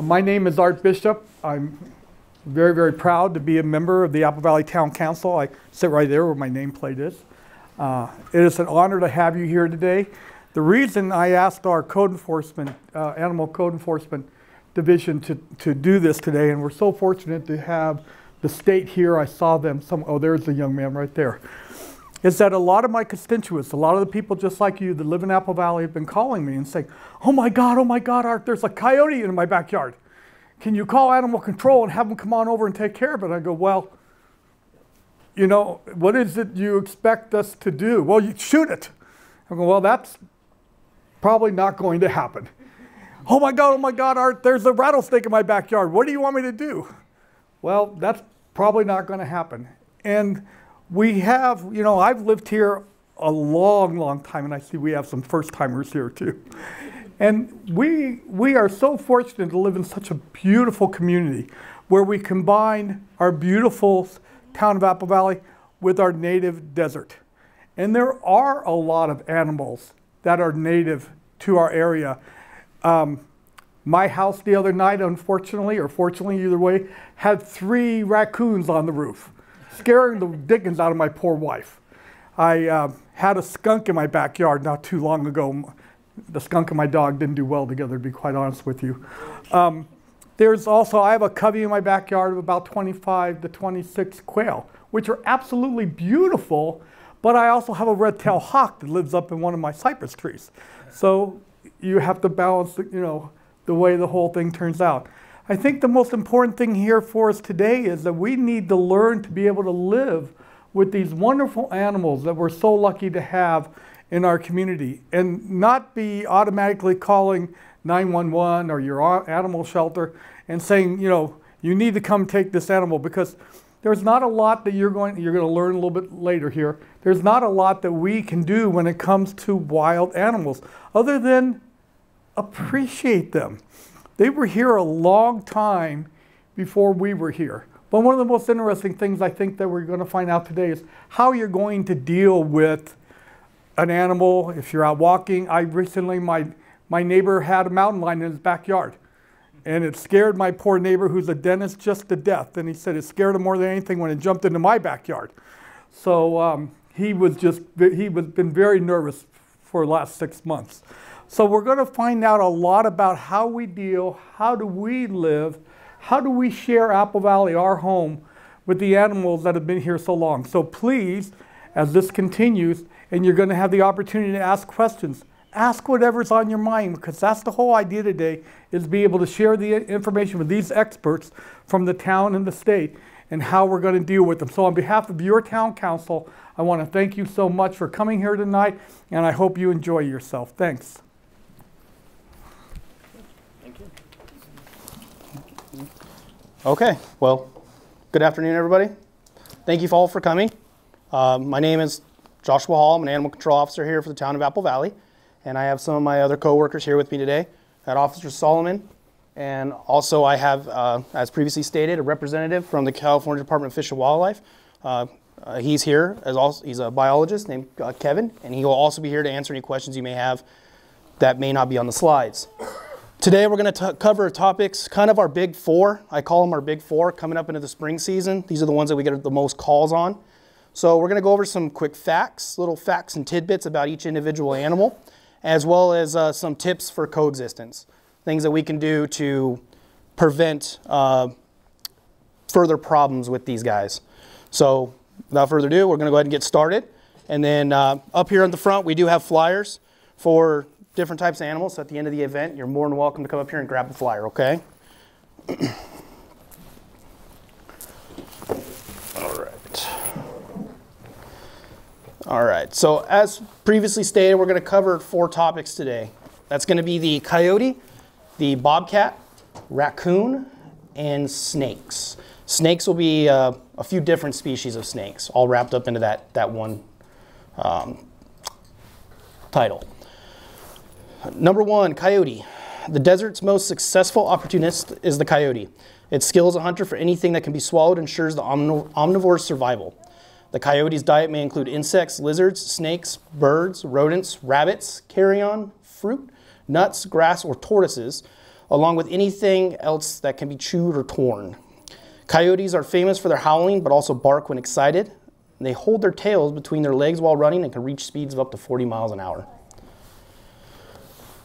Uh, my name is Art Bishop. I'm very, very proud to be a member of the Apple Valley Town Council. I sit right there where my nameplate is. Uh, it is an honor to have you here today. The reason I asked our code enforcement, uh, animal code enforcement division to, to do this today, and we're so fortunate to have the state here. I saw them, some, oh, there's the young man right there. Is that a lot of my constituents, a lot of the people just like you that live in Apple Valley have been calling me and saying, oh my God, oh my God, Art, there's a coyote in my backyard. Can you call animal control and have them come on over and take care of it? I go, well, you know, what is it you expect us to do? Well, you shoot it. I go, well, that's probably not going to happen. Oh my God, oh my God, Art, there's a rattlesnake in my backyard. What do you want me to do? Well, that's probably not going to happen. And we have, you know, I've lived here a long, long time, and I see we have some first timers here too. And we, we are so fortunate to live in such a beautiful community where we combine our beautiful town of Apple Valley with our native desert. And there are a lot of animals that are native to our area. Um, my house the other night, unfortunately, or fortunately, either way, had three raccoons on the roof, scaring the dickens out of my poor wife. I uh, had a skunk in my backyard not too long ago. The skunk and my dog didn't do well together, to be quite honest with you. Um, there's also, I have a covey in my backyard of about 25 to 26 quail, which are absolutely beautiful, but I also have a red-tailed hawk that lives up in one of my cypress trees. So you have to balance, you know, the way the whole thing turns out. I think the most important thing here for us today is that we need to learn to be able to live with these wonderful animals that we're so lucky to have in our community and not be automatically calling 911 or your animal shelter and saying, you know, you need to come take this animal because there's not a lot that you're going you're going to learn a little bit later here. There's not a lot that we can do when it comes to wild animals other than appreciate them. They were here a long time before we were here. But one of the most interesting things I think that we're going to find out today is how you're going to deal with an animal if you're out walking. I recently, my, my neighbor had a mountain lion in his backyard. And it scared my poor neighbor, who's a dentist, just to death. And he said it scared him more than anything when it jumped into my backyard. So um, he was just, he was been very nervous for the last six months. So we're going to find out a lot about how we deal, how do we live, how do we share Apple Valley, our home, with the animals that have been here so long. So please, as this continues, and you're going to have the opportunity to ask questions, ask whatever's on your mind because that's the whole idea today is be able to share the information with these experts from the town and the state and how we're going to deal with them. So on behalf of your town council, I want to thank you so much for coming here tonight and I hope you enjoy yourself. Thanks. Okay, well, good afternoon, everybody. Thank you all for coming. Uh, my name is Joshua Hall. I'm an animal control officer here for the town of Apple Valley, and I have some of my other coworkers here with me today. I Officer Solomon, and also I have, uh, as previously stated, a representative from the California Department of Fish and Wildlife. Uh, uh he's here as also he's a biologist named uh, Kevin, and he will also be here to answer any questions you may have that may not be on the slides. Today we're going to cover topics, kind of our big four. I call them our big four coming up into the spring season. These are the ones that we get the most calls on. So we're going to go over some quick facts, little facts and tidbits about each individual animal, as well as uh, some tips for coexistence, things that we can do to prevent uh, further problems with these guys. So without further ado, we're going to go ahead and get started. And then uh, up here in the front, we do have flyers for different types of animals. So at the end of the event, you're more than welcome to come up here and grab a flyer, okay? All right. All right, so as previously stated, we're gonna cover four topics today. That's gonna be the coyote, the bobcat, raccoon, and snakes. Snakes will be uh, a few different species of snakes, all wrapped up into that, that one um, title. Number one, coyote. The desert's most successful opportunist is the coyote. Its skill as a hunter for anything that can be swallowed ensures the omnivore's survival. The coyote's diet may include insects, lizards, snakes, birds, rodents, rabbits, carrion, fruit, nuts, grass, or tortoises, along with anything else that can be chewed or torn. Coyotes are famous for their howling, but also bark when excited. They hold their tails between their legs while running and can reach speeds of up to 40 miles an hour.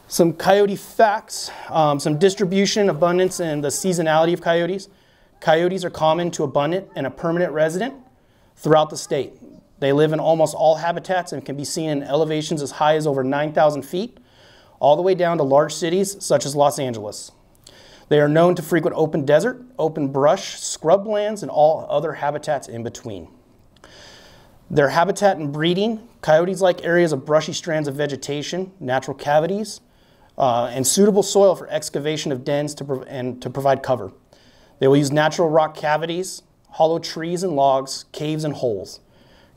Some coyote facts, um, some distribution, abundance, and the seasonality of coyotes. Coyotes are common to abundant and a permanent resident throughout the state. They live in almost all habitats and can be seen in elevations as high as over 9,000 feet, all the way down to large cities such as Los Angeles. They are known to frequent open desert, open brush, scrublands, and all other habitats in between. Their habitat and breeding, coyotes like areas of brushy strands of vegetation, natural cavities, uh, and suitable soil for excavation of dens to and to provide cover. They will use natural rock cavities, hollow trees and logs, caves and holes.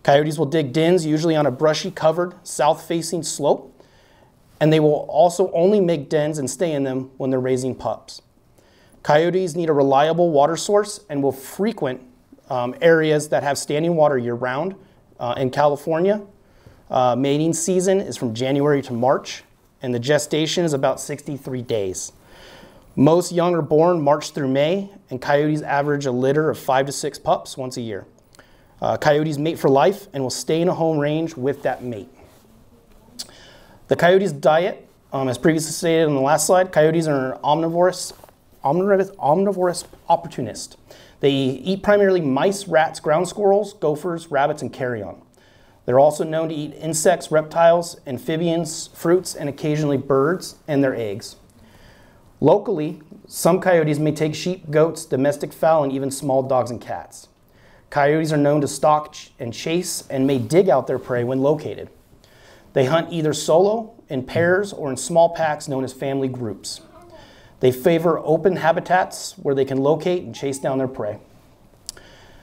Coyotes will dig dens usually on a brushy covered south facing slope, and they will also only make dens and stay in them when they're raising pups. Coyotes need a reliable water source and will frequent um, areas that have standing water year round. Uh, in California, uh, mating season is from January to March, and the gestation is about 63 days. Most young are born March through May, and coyotes average a litter of five to six pups once a year. Uh, coyotes mate for life and will stay in a home range with that mate. The coyote's diet, um, as previously stated on the last slide, coyotes are an omnivorous, omnivorous, omnivorous opportunist. They eat primarily mice, rats, ground squirrels, gophers, rabbits, and carrion. They're also known to eat insects, reptiles, amphibians, fruits, and occasionally birds and their eggs. Locally, some coyotes may take sheep, goats, domestic fowl, and even small dogs and cats. Coyotes are known to stalk and chase and may dig out their prey when located. They hunt either solo, in pairs, or in small packs known as family groups. They favor open habitats where they can locate and chase down their prey.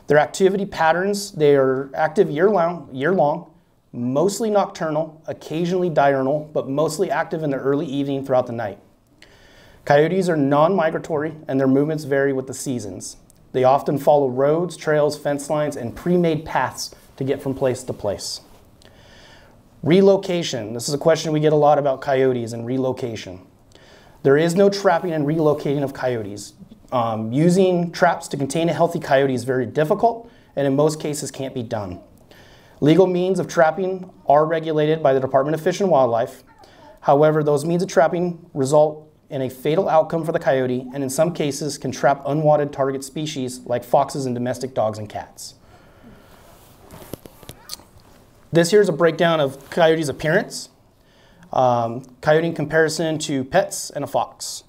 Their activity patterns, they are active year long, year long, mostly nocturnal, occasionally diurnal, but mostly active in the early evening throughout the night. Coyotes are non-migratory and their movements vary with the seasons. They often follow roads, trails, fence lines, and pre-made paths to get from place to place. Relocation. This is a question we get a lot about coyotes and relocation. There is no trapping and relocating of coyotes. Um, using traps to contain a healthy coyote is very difficult and in most cases can't be done. Legal means of trapping are regulated by the Department of Fish and Wildlife. However, those means of trapping result in a fatal outcome for the coyote and in some cases can trap unwanted target species like foxes and domestic dogs and cats. This here is a breakdown of coyote's appearance. Um, coyote in comparison to pets and a fox.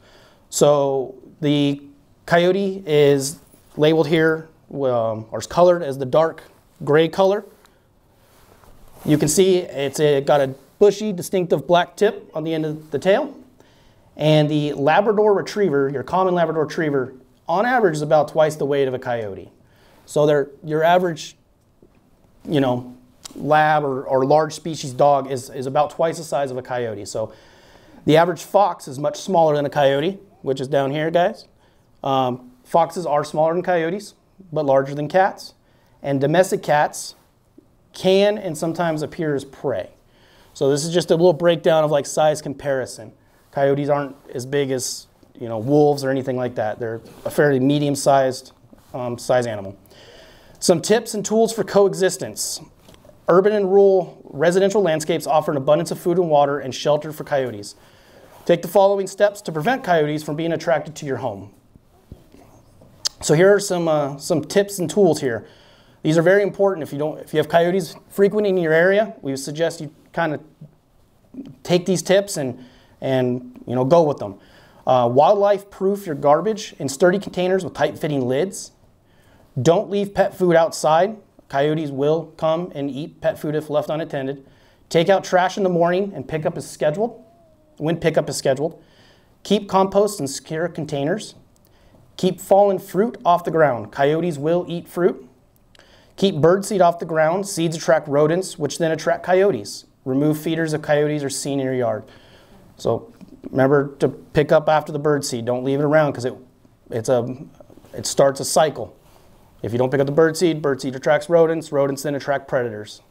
So the coyote is labeled here um, or is colored as the dark gray color. You can see it's a, got a bushy distinctive black tip on the end of the tail. And the Labrador Retriever, your common Labrador Retriever, on average is about twice the weight of a coyote. So they're, your average, you know, lab or, or large species dog is, is about twice the size of a coyote. So the average fox is much smaller than a coyote, which is down here, guys. Um, foxes are smaller than coyotes, but larger than cats. And domestic cats can and sometimes appear as prey. So this is just a little breakdown of like size comparison. Coyotes aren't as big as you know wolves or anything like that. They're a fairly medium-sized um, size animal. Some tips and tools for coexistence. Urban and rural residential landscapes offer an abundance of food and water and shelter for coyotes. Take the following steps to prevent coyotes from being attracted to your home. So here are some, uh, some tips and tools here. These are very important if you, don't, if you have coyotes frequenting your area. We suggest you kind of take these tips and and you know, go with them. Uh, wildlife proof your garbage in sturdy containers with tight fitting lids. Don't leave pet food outside. Coyotes will come and eat pet food if left unattended. Take out trash in the morning and pick up as scheduled, when pickup is scheduled. Keep compost in secure containers. Keep fallen fruit off the ground. Coyotes will eat fruit. Keep birdseed off the ground. Seeds attract rodents, which then attract coyotes. Remove feeders if coyotes are seen in your yard. So remember to pick up after the bird seed. Don't leave it around because it, it's a, it starts a cycle. If you don't pick up the bird seed, bird seed attracts rodents, rodents then attract predators.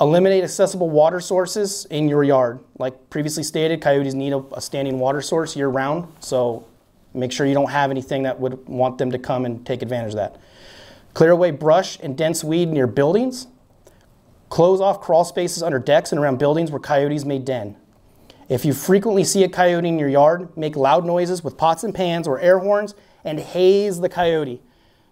Eliminate accessible water sources in your yard. Like previously stated, coyotes need a, a standing water source year round, so make sure you don't have anything that would want them to come and take advantage of that. Clear away brush and dense weed near buildings. Close off crawl spaces under decks and around buildings where coyotes may den. If you frequently see a coyote in your yard, make loud noises with pots and pans or air horns and haze the coyote.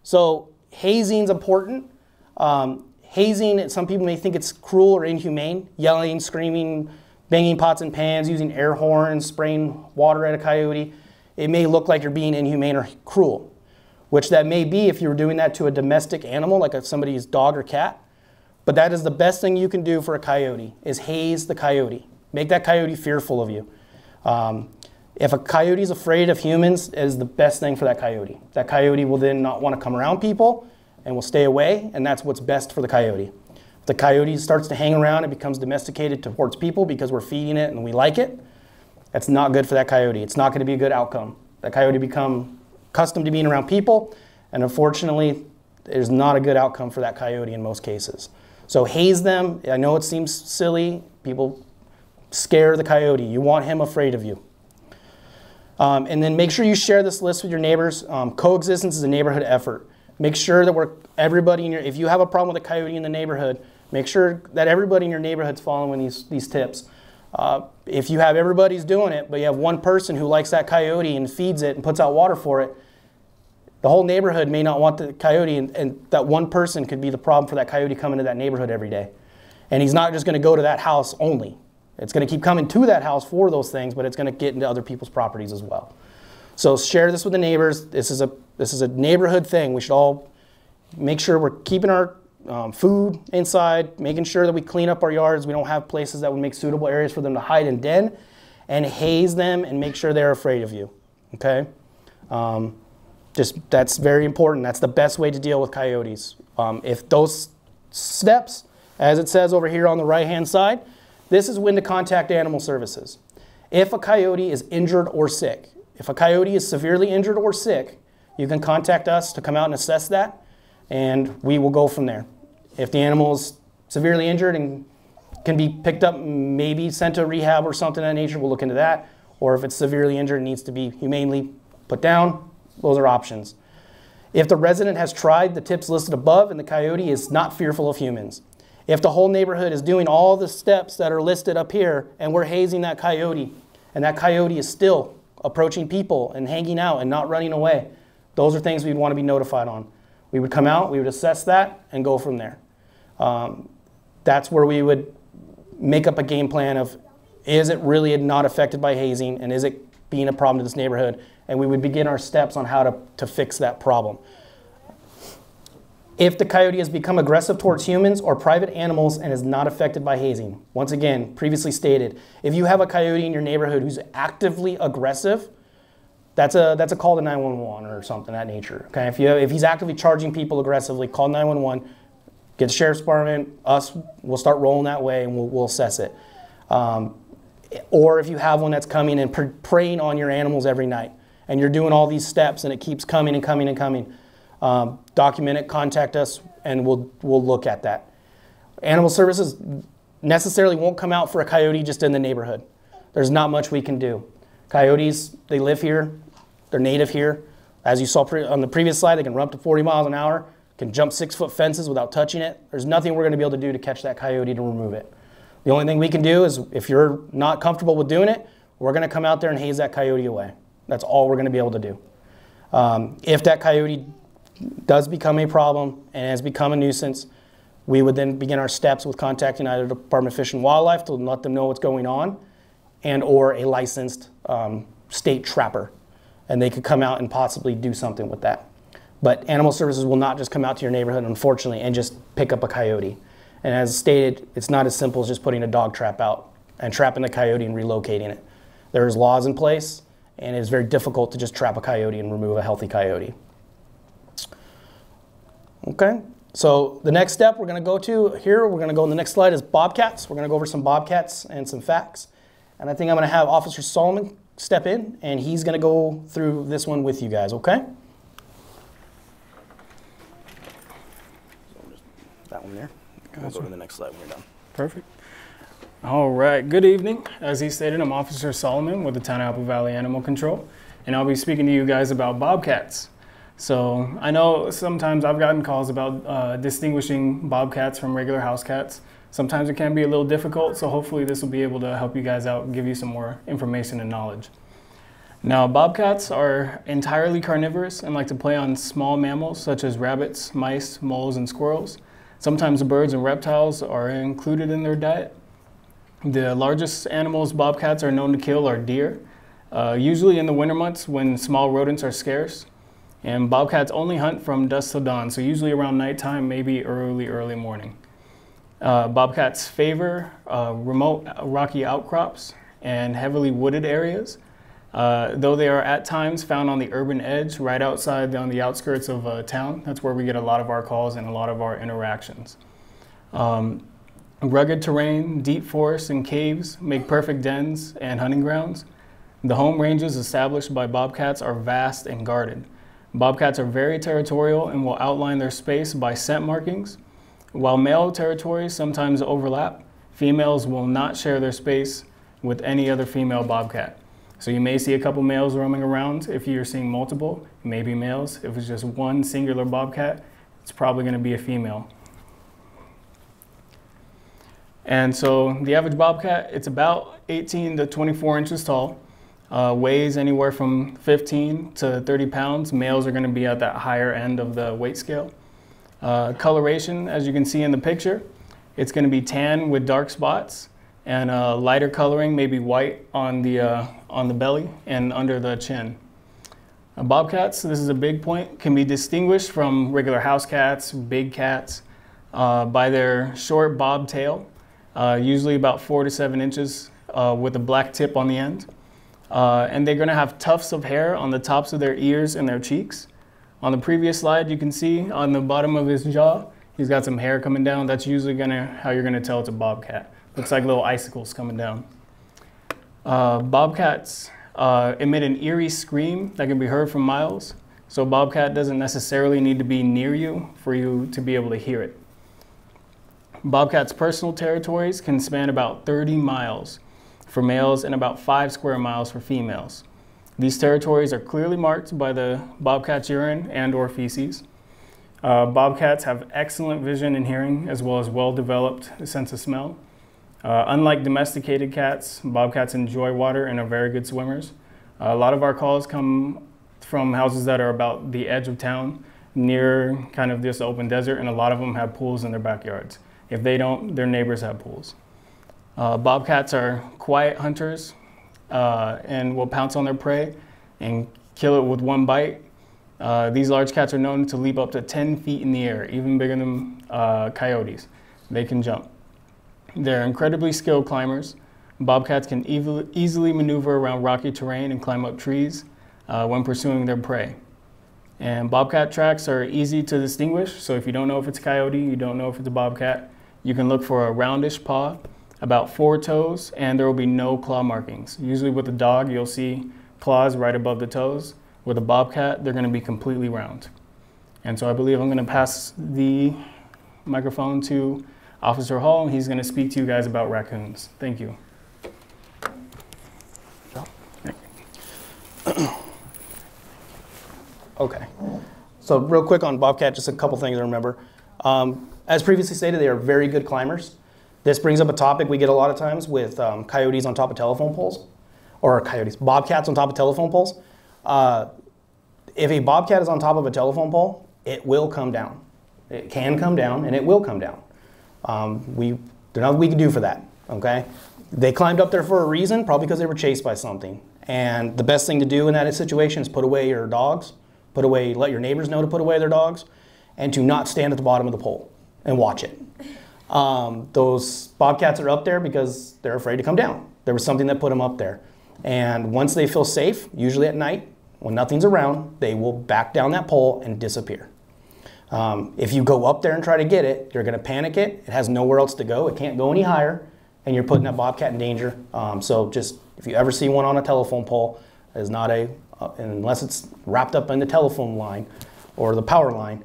So hazing is important. Um, hazing, some people may think it's cruel or inhumane, yelling, screaming, banging pots and pans, using air horns, spraying water at a coyote. It may look like you're being inhumane or cruel, which that may be if you were doing that to a domestic animal, like somebody's dog or cat. But that is the best thing you can do for a coyote, is haze the coyote. Make that coyote fearful of you. Um, if a coyote is afraid of humans, it is the best thing for that coyote. That coyote will then not want to come around people and will stay away, and that's what's best for the coyote. If the coyote starts to hang around it becomes domesticated towards people because we're feeding it and we like it, that's not good for that coyote. It's not going to be a good outcome. That coyote become accustomed to being around people, and unfortunately, there's not a good outcome for that coyote in most cases. So haze them. I know it seems silly. People scare the coyote. You want him afraid of you. Um, and then make sure you share this list with your neighbors. Um, coexistence is a neighborhood effort. Make sure that we're everybody in your. If you have a problem with a coyote in the neighborhood, make sure that everybody in your neighborhood's following these these tips. Uh, if you have everybody's doing it, but you have one person who likes that coyote and feeds it and puts out water for it, the whole neighborhood may not want the coyote, and, and that one person could be the problem for that coyote coming to that neighborhood every day. And he's not just going to go to that house only. It's going to keep coming to that house for those things, but it's going to get into other people's properties as well. So share this with the neighbors. This is a this is a neighborhood thing. We should all make sure we're keeping our um, food inside, making sure that we clean up our yards. We don't have places that would make suitable areas for them to hide and den, and haze them and make sure they're afraid of you. Okay, um, just that's very important. That's the best way to deal with coyotes. Um, if those steps, as it says over here on the right hand side, this is when to contact animal services. If a coyote is injured or sick, if a coyote is severely injured or sick, you can contact us to come out and assess that, and we will go from there. If the animal is severely injured and can be picked up, maybe sent to rehab or something of that nature, we'll look into that. Or if it's severely injured and needs to be humanely put down, those are options. If the resident has tried the tips listed above and the coyote is not fearful of humans, if the whole neighborhood is doing all the steps that are listed up here and we're hazing that coyote and that coyote is still approaching people and hanging out and not running away, those are things we'd want to be notified on. We would come out, we would assess that, and go from there. Um, that's where we would make up a game plan of is it really not affected by hazing and is it being a problem to this neighborhood? And we would begin our steps on how to, to fix that problem. If the coyote has become aggressive towards humans or private animals and is not affected by hazing, once again, previously stated, if you have a coyote in your neighborhood who's actively aggressive, that's a, that's a call to 911 or something that nature. Okay, if, you, if he's actively charging people aggressively, call 911, get the sheriff's department, us, we'll start rolling that way and we'll, we'll assess it. Um, or if you have one that's coming and preying on your animals every night and you're doing all these steps and it keeps coming and coming and coming, um, document it, contact us, and we'll, we'll look at that. Animal services necessarily won't come out for a coyote just in the neighborhood. There's not much we can do. Coyotes, they live here, they're native here. As you saw on the previous slide, they can run up to 40 miles an hour, can jump six foot fences without touching it. There's nothing we're going to be able to do to catch that coyote to remove it. The only thing we can do is if you're not comfortable with doing it, we're going to come out there and haze that coyote away. That's all we're going to be able to do. Um, if that coyote does become a problem and has become a nuisance, we would then begin our steps with contacting either the Department of Fish and Wildlife to let them know what's going on and or a licensed um, state trapper. And they could come out and possibly do something with that. But animal services will not just come out to your neighborhood, unfortunately, and just pick up a coyote. And as stated, it's not as simple as just putting a dog trap out and trapping the coyote and relocating it. There's laws in place, and it's very difficult to just trap a coyote and remove a healthy coyote. Okay, so the next step we're going to go to here, we're going to go in the next slide is bobcats. We're going to go over some bobcats and some facts. And I think I'm going to have Officer Solomon step in, and he's going to go through this one with you guys, okay? That one there. We'll go to the next slide when we're done. Perfect. All right. Good evening. As he stated, I'm Officer Solomon with the Town of Apple Valley Animal Control, and I'll be speaking to you guys about bobcats. So I know sometimes I've gotten calls about uh, distinguishing bobcats from regular house cats. Sometimes it can be a little difficult, so hopefully this will be able to help you guys out give you some more information and knowledge. Now, bobcats are entirely carnivorous and like to prey on small mammals such as rabbits, mice, moles, and squirrels. Sometimes birds and reptiles are included in their diet. The largest animals bobcats are known to kill are deer, uh, usually in the winter months when small rodents are scarce. And bobcats only hunt from dusk till dawn, so usually around nighttime, maybe early, early morning. Uh, bobcats favor uh, remote rocky outcrops and heavily wooded areas. Uh, though they are at times found on the urban edge, right outside on the outskirts of a town, that's where we get a lot of our calls and a lot of our interactions. Um, rugged terrain, deep forests, and caves make perfect dens and hunting grounds. The home ranges established by bobcats are vast and guarded. Bobcats are very territorial and will outline their space by scent markings. While male territories sometimes overlap, females will not share their space with any other female bobcat. So you may see a couple males roaming around. If you're seeing multiple, maybe males. If it's just one singular bobcat, it's probably going to be a female. And so the average bobcat, it's about 18 to 24 inches tall, uh, weighs anywhere from 15 to 30 pounds. Males are going to be at that higher end of the weight scale. Uh, coloration, as you can see in the picture, it's going to be tan with dark spots and uh, lighter coloring, maybe white on the, uh, on the belly and under the chin. Uh, bobcats, this is a big point, can be distinguished from regular house cats, big cats, uh, by their short bob tail, uh, usually about four to seven inches uh, with a black tip on the end. and they're gonna have tufts of hair on the tops of their ears and their cheeks. On the previous slide, you can see on the bottom of his jaw, he's got some hair coming down. That's usually gonna, how you're gonna tell it's a bobcat. Looks like little icicles coming down. Uh, bobcats uh, emit an eerie scream that can be heard from miles. So bobcat doesn't necessarily need to be near you for you to be able to hear it. Bobcat's personal territories can span about 30 miles for males and about 5 square miles for females. These territories are clearly marked by the bobcat's urine and or feces. Uh, bobcats have excellent vision and hearing as well as well-developed sense of smell. Uh, unlike domesticated cats, bobcats enjoy water and are very good swimmers. Uh, a lot of our calls come from houses that are about the edge of town, near kind of this open desert, and a lot of them have pools in their backyards. If they don't, their neighbors have pools. Uh, bobcats are quiet hunters uh, and will pounce on their prey and kill it with one bite. Uh, these large cats are known to leap up to 10 feet in the air, even bigger than uh, coyotes. They can jump. They're incredibly skilled climbers. Bobcats can easily maneuver around rocky terrain and climb up trees uh, when pursuing their prey. And bobcat tracks are easy to distinguish, so if you don't know if it's a coyote, you don't know if it's a bobcat, you can look for a roundish paw, about four toes, and there will be no claw markings. Usually with a dog, you'll see claws right above the toes. With a bobcat, they're gonna be completely round. And so I believe I'm gonna pass the microphone to Officer Hall, and he's going to speak to you guys about raccoons. Thank you. Okay. So real quick on bobcat, just a couple things to remember. Um, as previously stated, they are very good climbers. This brings up a topic we get a lot of times with um, coyotes on top of telephone poles, or coyotes, bobcats on top of telephone poles. Uh, if a bobcat is on top of a telephone pole, it will come down. It can come down, and it will come down. Um, we, there's nothing we can do for that, okay? They climbed up there for a reason, probably because they were chased by something. And the best thing to do in that situation is put away your dogs, put away, let your neighbors know to put away their dogs, and to not stand at the bottom of the pole and watch it. Um, those bobcats are up there because they're afraid to come down. There was something that put them up there. And once they feel safe, usually at night, when nothing's around, they will back down that pole and disappear. Um, if you go up there and try to get it, you're going to panic it. It has nowhere else to go. It can't go any higher, and you're putting that bobcat in danger. Um, so just if you ever see one on a telephone pole, is not a uh, unless it's wrapped up in the telephone line or the power line,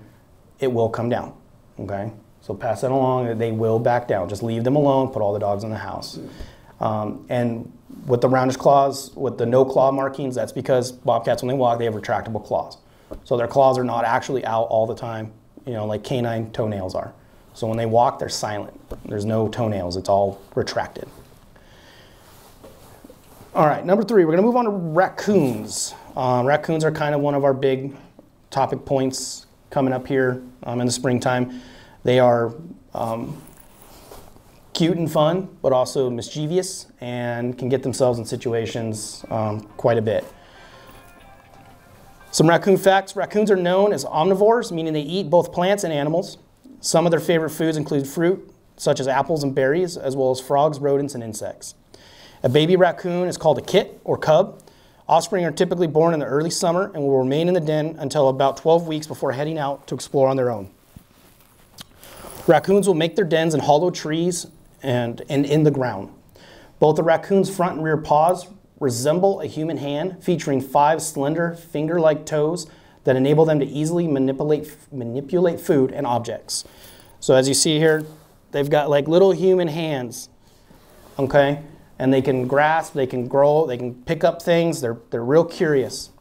it will come down. Okay, So pass that along. They will back down. Just leave them alone. Put all the dogs in the house. Um, and with the roundish claws, with the no claw markings, that's because bobcats, when they walk, they have retractable claws. So their claws are not actually out all the time, you know, like canine toenails are. So when they walk, they're silent. There's no toenails. It's all retracted. All right, number three, we're going to move on to raccoons. Um, raccoons are kind of one of our big topic points coming up here um, in the springtime. They are um, cute and fun, but also mischievous and can get themselves in situations um, quite a bit. Some raccoon facts raccoons are known as omnivores, meaning they eat both plants and animals. Some of their favorite foods include fruit, such as apples and berries, as well as frogs, rodents, and insects. A baby raccoon is called a kit or cub. Offspring are typically born in the early summer and will remain in the den until about 12 weeks before heading out to explore on their own. Raccoons will make their dens in hollow trees and, and in the ground. Both the raccoon's front and rear paws resemble a human hand, featuring five slender finger like toes that enable them to easily manipulate, manipulate food and objects. So, as you see here, they've got like little human hands, okay? and they can grasp, they can grow, they can pick up things. They're, they're real curious.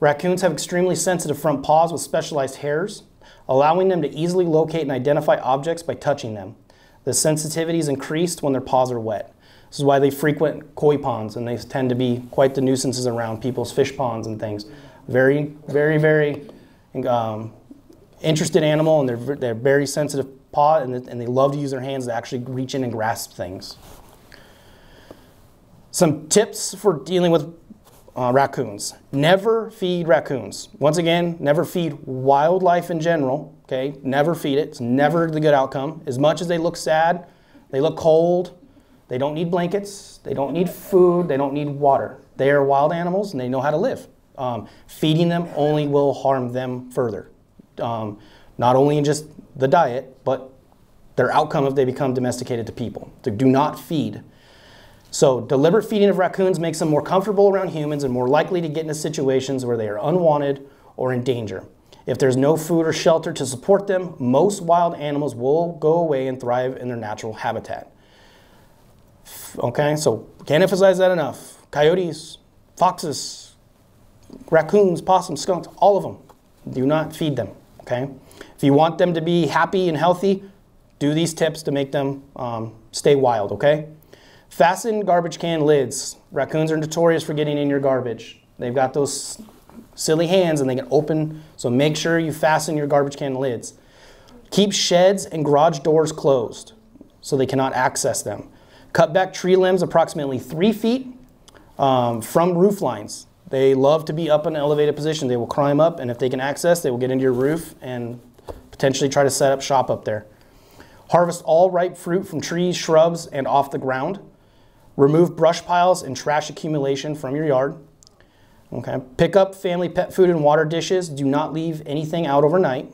Raccoons have extremely sensitive front paws with specialized hairs, allowing them to easily locate and identify objects by touching them. The sensitivity is increased when their paws are wet. This is why they frequent koi ponds and they tend to be quite the nuisances around people's fish ponds and things. Very, very, very um, interested animal and they're, they're very sensitive paw and, and they love to use their hands to actually reach in and grasp things. Some tips for dealing with uh, raccoons. Never feed raccoons. Once again, never feed wildlife in general. Okay, never feed it. It's never the good outcome. As much as they look sad, they look cold, they don't need blankets, they don't need food, they don't need water. They are wild animals and they know how to live. Um, feeding them only will harm them further. Um, not only in just the diet, but their outcome if they become domesticated to people. So do not feed so deliberate feeding of raccoons makes them more comfortable around humans and more likely to get into situations where they are unwanted or in danger. If there's no food or shelter to support them, most wild animals will go away and thrive in their natural habitat. Okay, so can't emphasize that enough. Coyotes, foxes, raccoons, possums, skunks, all of them. Do not feed them, okay? If you want them to be happy and healthy, do these tips to make them um, stay wild, okay? Fasten garbage can lids. Raccoons are notorious for getting in your garbage. They've got those silly hands and they can open, so make sure you fasten your garbage can lids. Keep sheds and garage doors closed so they cannot access them. Cut back tree limbs approximately three feet um, from roof lines. They love to be up in an elevated position. They will climb up, and if they can access, they will get into your roof and potentially try to set up shop up there. Harvest all ripe fruit from trees, shrubs, and off the ground. Remove brush piles and trash accumulation from your yard. Okay. Pick up family pet food and water dishes. Do not leave anything out overnight.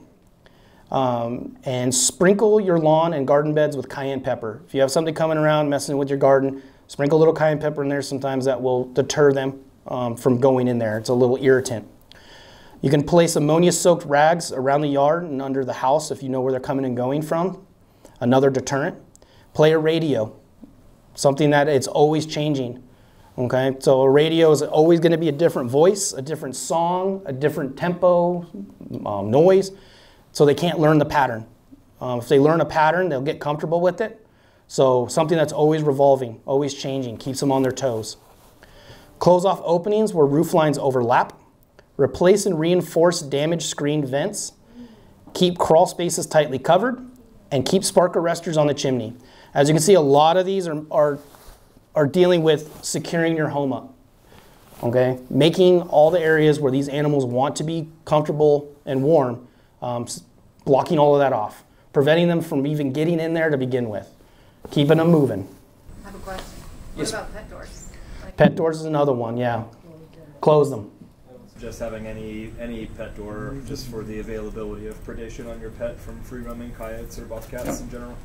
Um, and sprinkle your lawn and garden beds with cayenne pepper. If you have something coming around messing with your garden, sprinkle a little cayenne pepper in there. Sometimes that will deter them um, from going in there. It's a little irritant. You can place ammonia soaked rags around the yard and under the house if you know where they're coming and going from. Another deterrent. Play a radio something that it's always changing. Okay, so a radio is always going to be a different voice, a different song, a different tempo, um, noise, so they can't learn the pattern. Um, if they learn a pattern, they'll get comfortable with it. So something that's always revolving, always changing, keeps them on their toes. Close off openings where roof lines overlap. Replace and reinforce damaged screened vents. Keep crawl spaces tightly covered. And keep spark arresters on the chimney. As you can see, a lot of these are, are, are dealing with securing your home up. Okay, making all the areas where these animals want to be comfortable and warm, um, blocking all of that off, preventing them from even getting in there to begin with, keeping them moving. I have a question. Yes. What about pet doors? Like, Pet doors is another one, yeah. Close them. Just having any any pet door just for the availability of predation on your pet from free roaming coyotes or bobcats in general.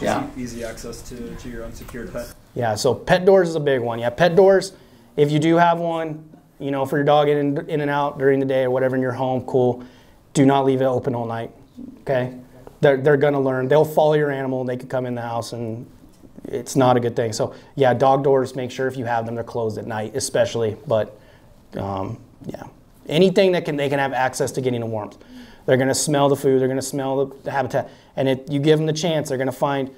Yeah. Easy access to, to your unsecured pet. Yeah, so pet doors is a big one. Yeah, pet doors, if you do have one, you know, for your dog in, in and out during the day or whatever in your home, cool. Do not leave it open all night, okay? they're, they're going to learn. They'll follow your animal and they can come in the house and it's not a good thing. So yeah, dog doors, make sure if you have them, they're closed at night, especially. But um, yeah, anything that can they can have access to getting the warmth. They're going to smell the food. They're going to smell the, the habitat, and if you give them the chance, they're going to find.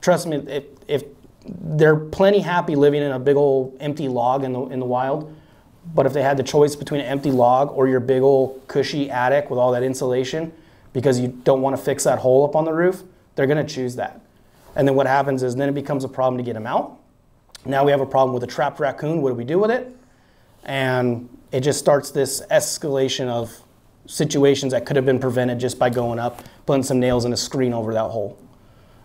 Trust me, if, if they're plenty happy living in a big old empty log in the in the wild, but if they had the choice between an empty log or your big old cushy attic with all that insulation, because you don't want to fix that hole up on the roof, they're going to choose that. And then what happens is then it becomes a problem to get them out. Now we have a problem with a trapped raccoon. What do we do with it? And it just starts this escalation of situations that could have been prevented just by going up, putting some nails in a screen over that hole.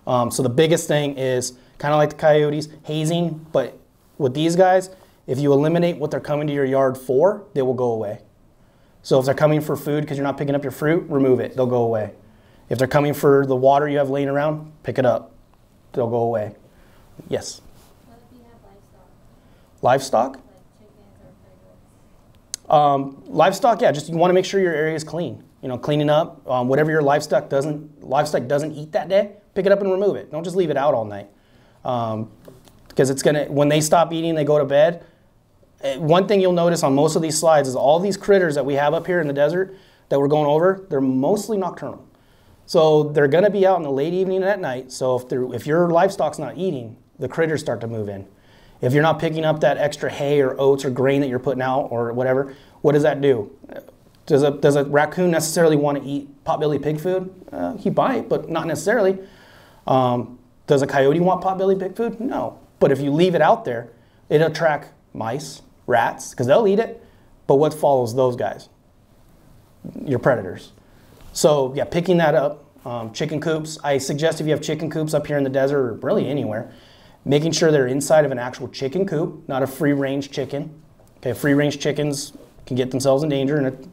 Um, so the biggest thing is kind of like the coyotes, hazing, but with these guys, if you eliminate what they're coming to your yard for, they will go away. So if they're coming for food because you're not picking up your fruit, remove it. They'll go away. If they're coming for the water you have laying around, pick it up. They'll go away. Yes. What if you have livestock, Livestock? like chickens or turtles? Um, livestock, yeah, just you want to make sure your area is clean. You know, cleaning up um, whatever your livestock doesn't livestock doesn't eat that day. Pick it up and remove it. Don't just leave it out all night, because it's gonna when they stop eating, they go to bed. eh, One thing you'll notice on most of these slides is all these critters that we have up here in the desert that we're going over. They're mostly nocturnal, so they're gonna be out in the late evening and at night. So if if your livestock's not eating, the critters start to move in. If you're not picking up that extra hay or oats or grain that you're putting out or whatever, what does that do? Does a, does a raccoon necessarily want to eat potbelly pig food? Uh, he might, but not necessarily. Um, does a coyote want potbelly pig food? No. But if you leave it out there, it'll attract mice, rats, because they'll eat it. But what follows those guys? Your predators. So yeah, picking that up. Um, chicken coops. I suggest if you have chicken coops up here in the desert or really anywhere, making sure they're inside of an actual chicken coop, not a free range chicken. Okay, free range chickens can get themselves in danger, and it,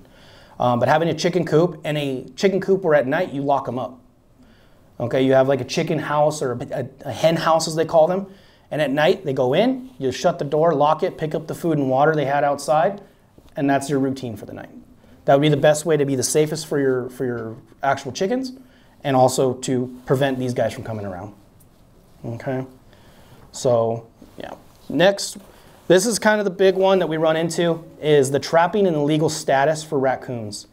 um, but having a chicken coop and a chicken coop where at night you lock them up. Okay, you have like a chicken house or a, a hen house as they call them, and at night they go in, you shut the door, lock it, pick up the food and water they had outside, and that's your routine for the night. That would be the best way to be the safest for your for your actual chickens, and also to prevent these guys from coming around. Okay. So, yeah. Next, this is kind of the big one that we run into is the trapping and the legal status for raccoons.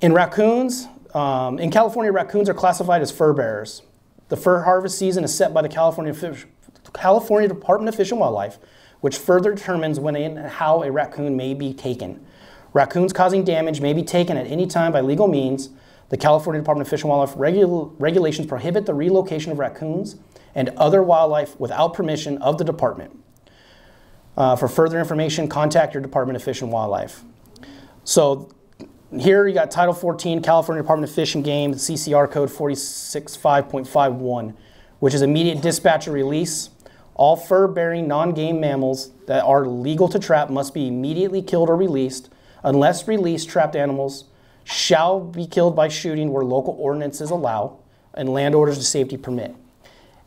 In raccoons, um, in California, raccoons are classified as fur bearers. The fur harvest season is set by the California, Fish, California Department of Fish and Wildlife, which further determines when and how a raccoon may be taken. Raccoons causing damage may be taken at any time by legal means. The California Department of Fish and Wildlife regul- regulations prohibit the relocation of raccoons and other wildlife without permission of the department. Uh, for further information, contact your Department of Fish and Wildlife. So here you got Title 14, California Department of Fish and Game, CCR code 465.51, which is immediate dispatch or release. All fur-bearing non-game mammals that are legal to trap must be immediately killed or released. Unless released, trapped animals shall be killed by shooting where local ordinances allow and land orders of safety permit.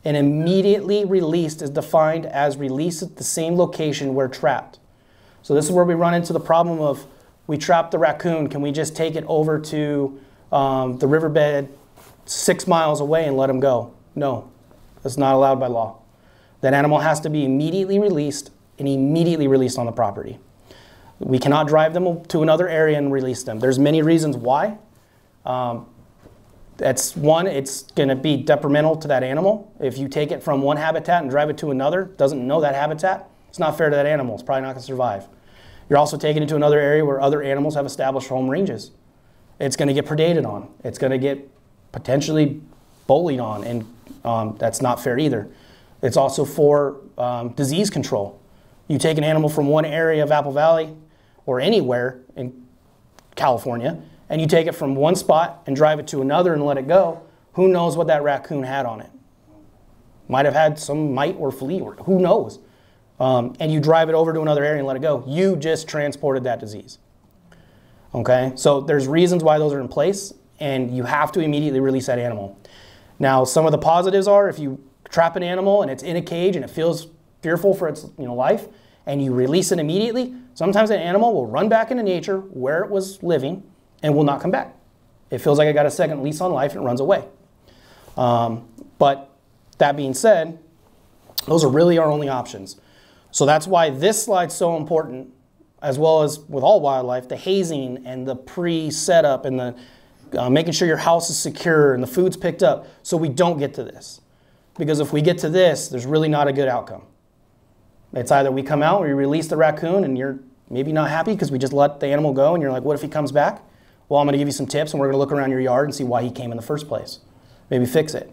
And immediately released is defined as released at the same location where trapped. So this is where we run into the problem of we trapped the raccoon. Can we just take it over to um, the riverbed six miles away and let him go? No, that's not allowed by law. That animal has to be immediately released and immediately released on the property. We cannot drive them to another area and release them. There's many reasons why. Um, that's one, it's going to be detrimental to that animal. If you take it from one habitat and drive it to another, doesn't know that habitat, it's not fair to that animal. It's probably not going to survive. You're also taking it to another area where other animals have established home ranges. It's going to get predated on. It's going to get potentially bullied on, and um, that's not fair either. It's also for um, disease control. You take an animal from one area of Apple Valley or anywhere in California, and you take it from one spot and drive it to another and let it go, who knows what that raccoon had on it? Might have had some mite or flea, or who knows? Um, and you drive it over to another area and let it go. You just transported that disease. Okay, so there's reasons why those are in place, and you have to immediately release that animal. Now, some of the positives are if you trap an animal and it's in a cage and it feels fearful for its you know, life, and you release it immediately, sometimes an animal will run back into nature where it was living and will not come back. It feels like I got a second lease on life and it runs away. Um, but that being said, those are really our only options. So that's why this slide's so important, as well as with all wildlife, the hazing and the pre-setup and the uh, making sure your house is secure and the food's picked up, so we don't get to this. Because if we get to this, there's really not a good outcome. It's either we come out, we release the raccoon, and you're maybe not happy because we just let the animal go, and you're like, what if he comes back? Well, I'm going to give you some tips, and we're going to look around your yard and see why he came in the first place. Maybe fix it.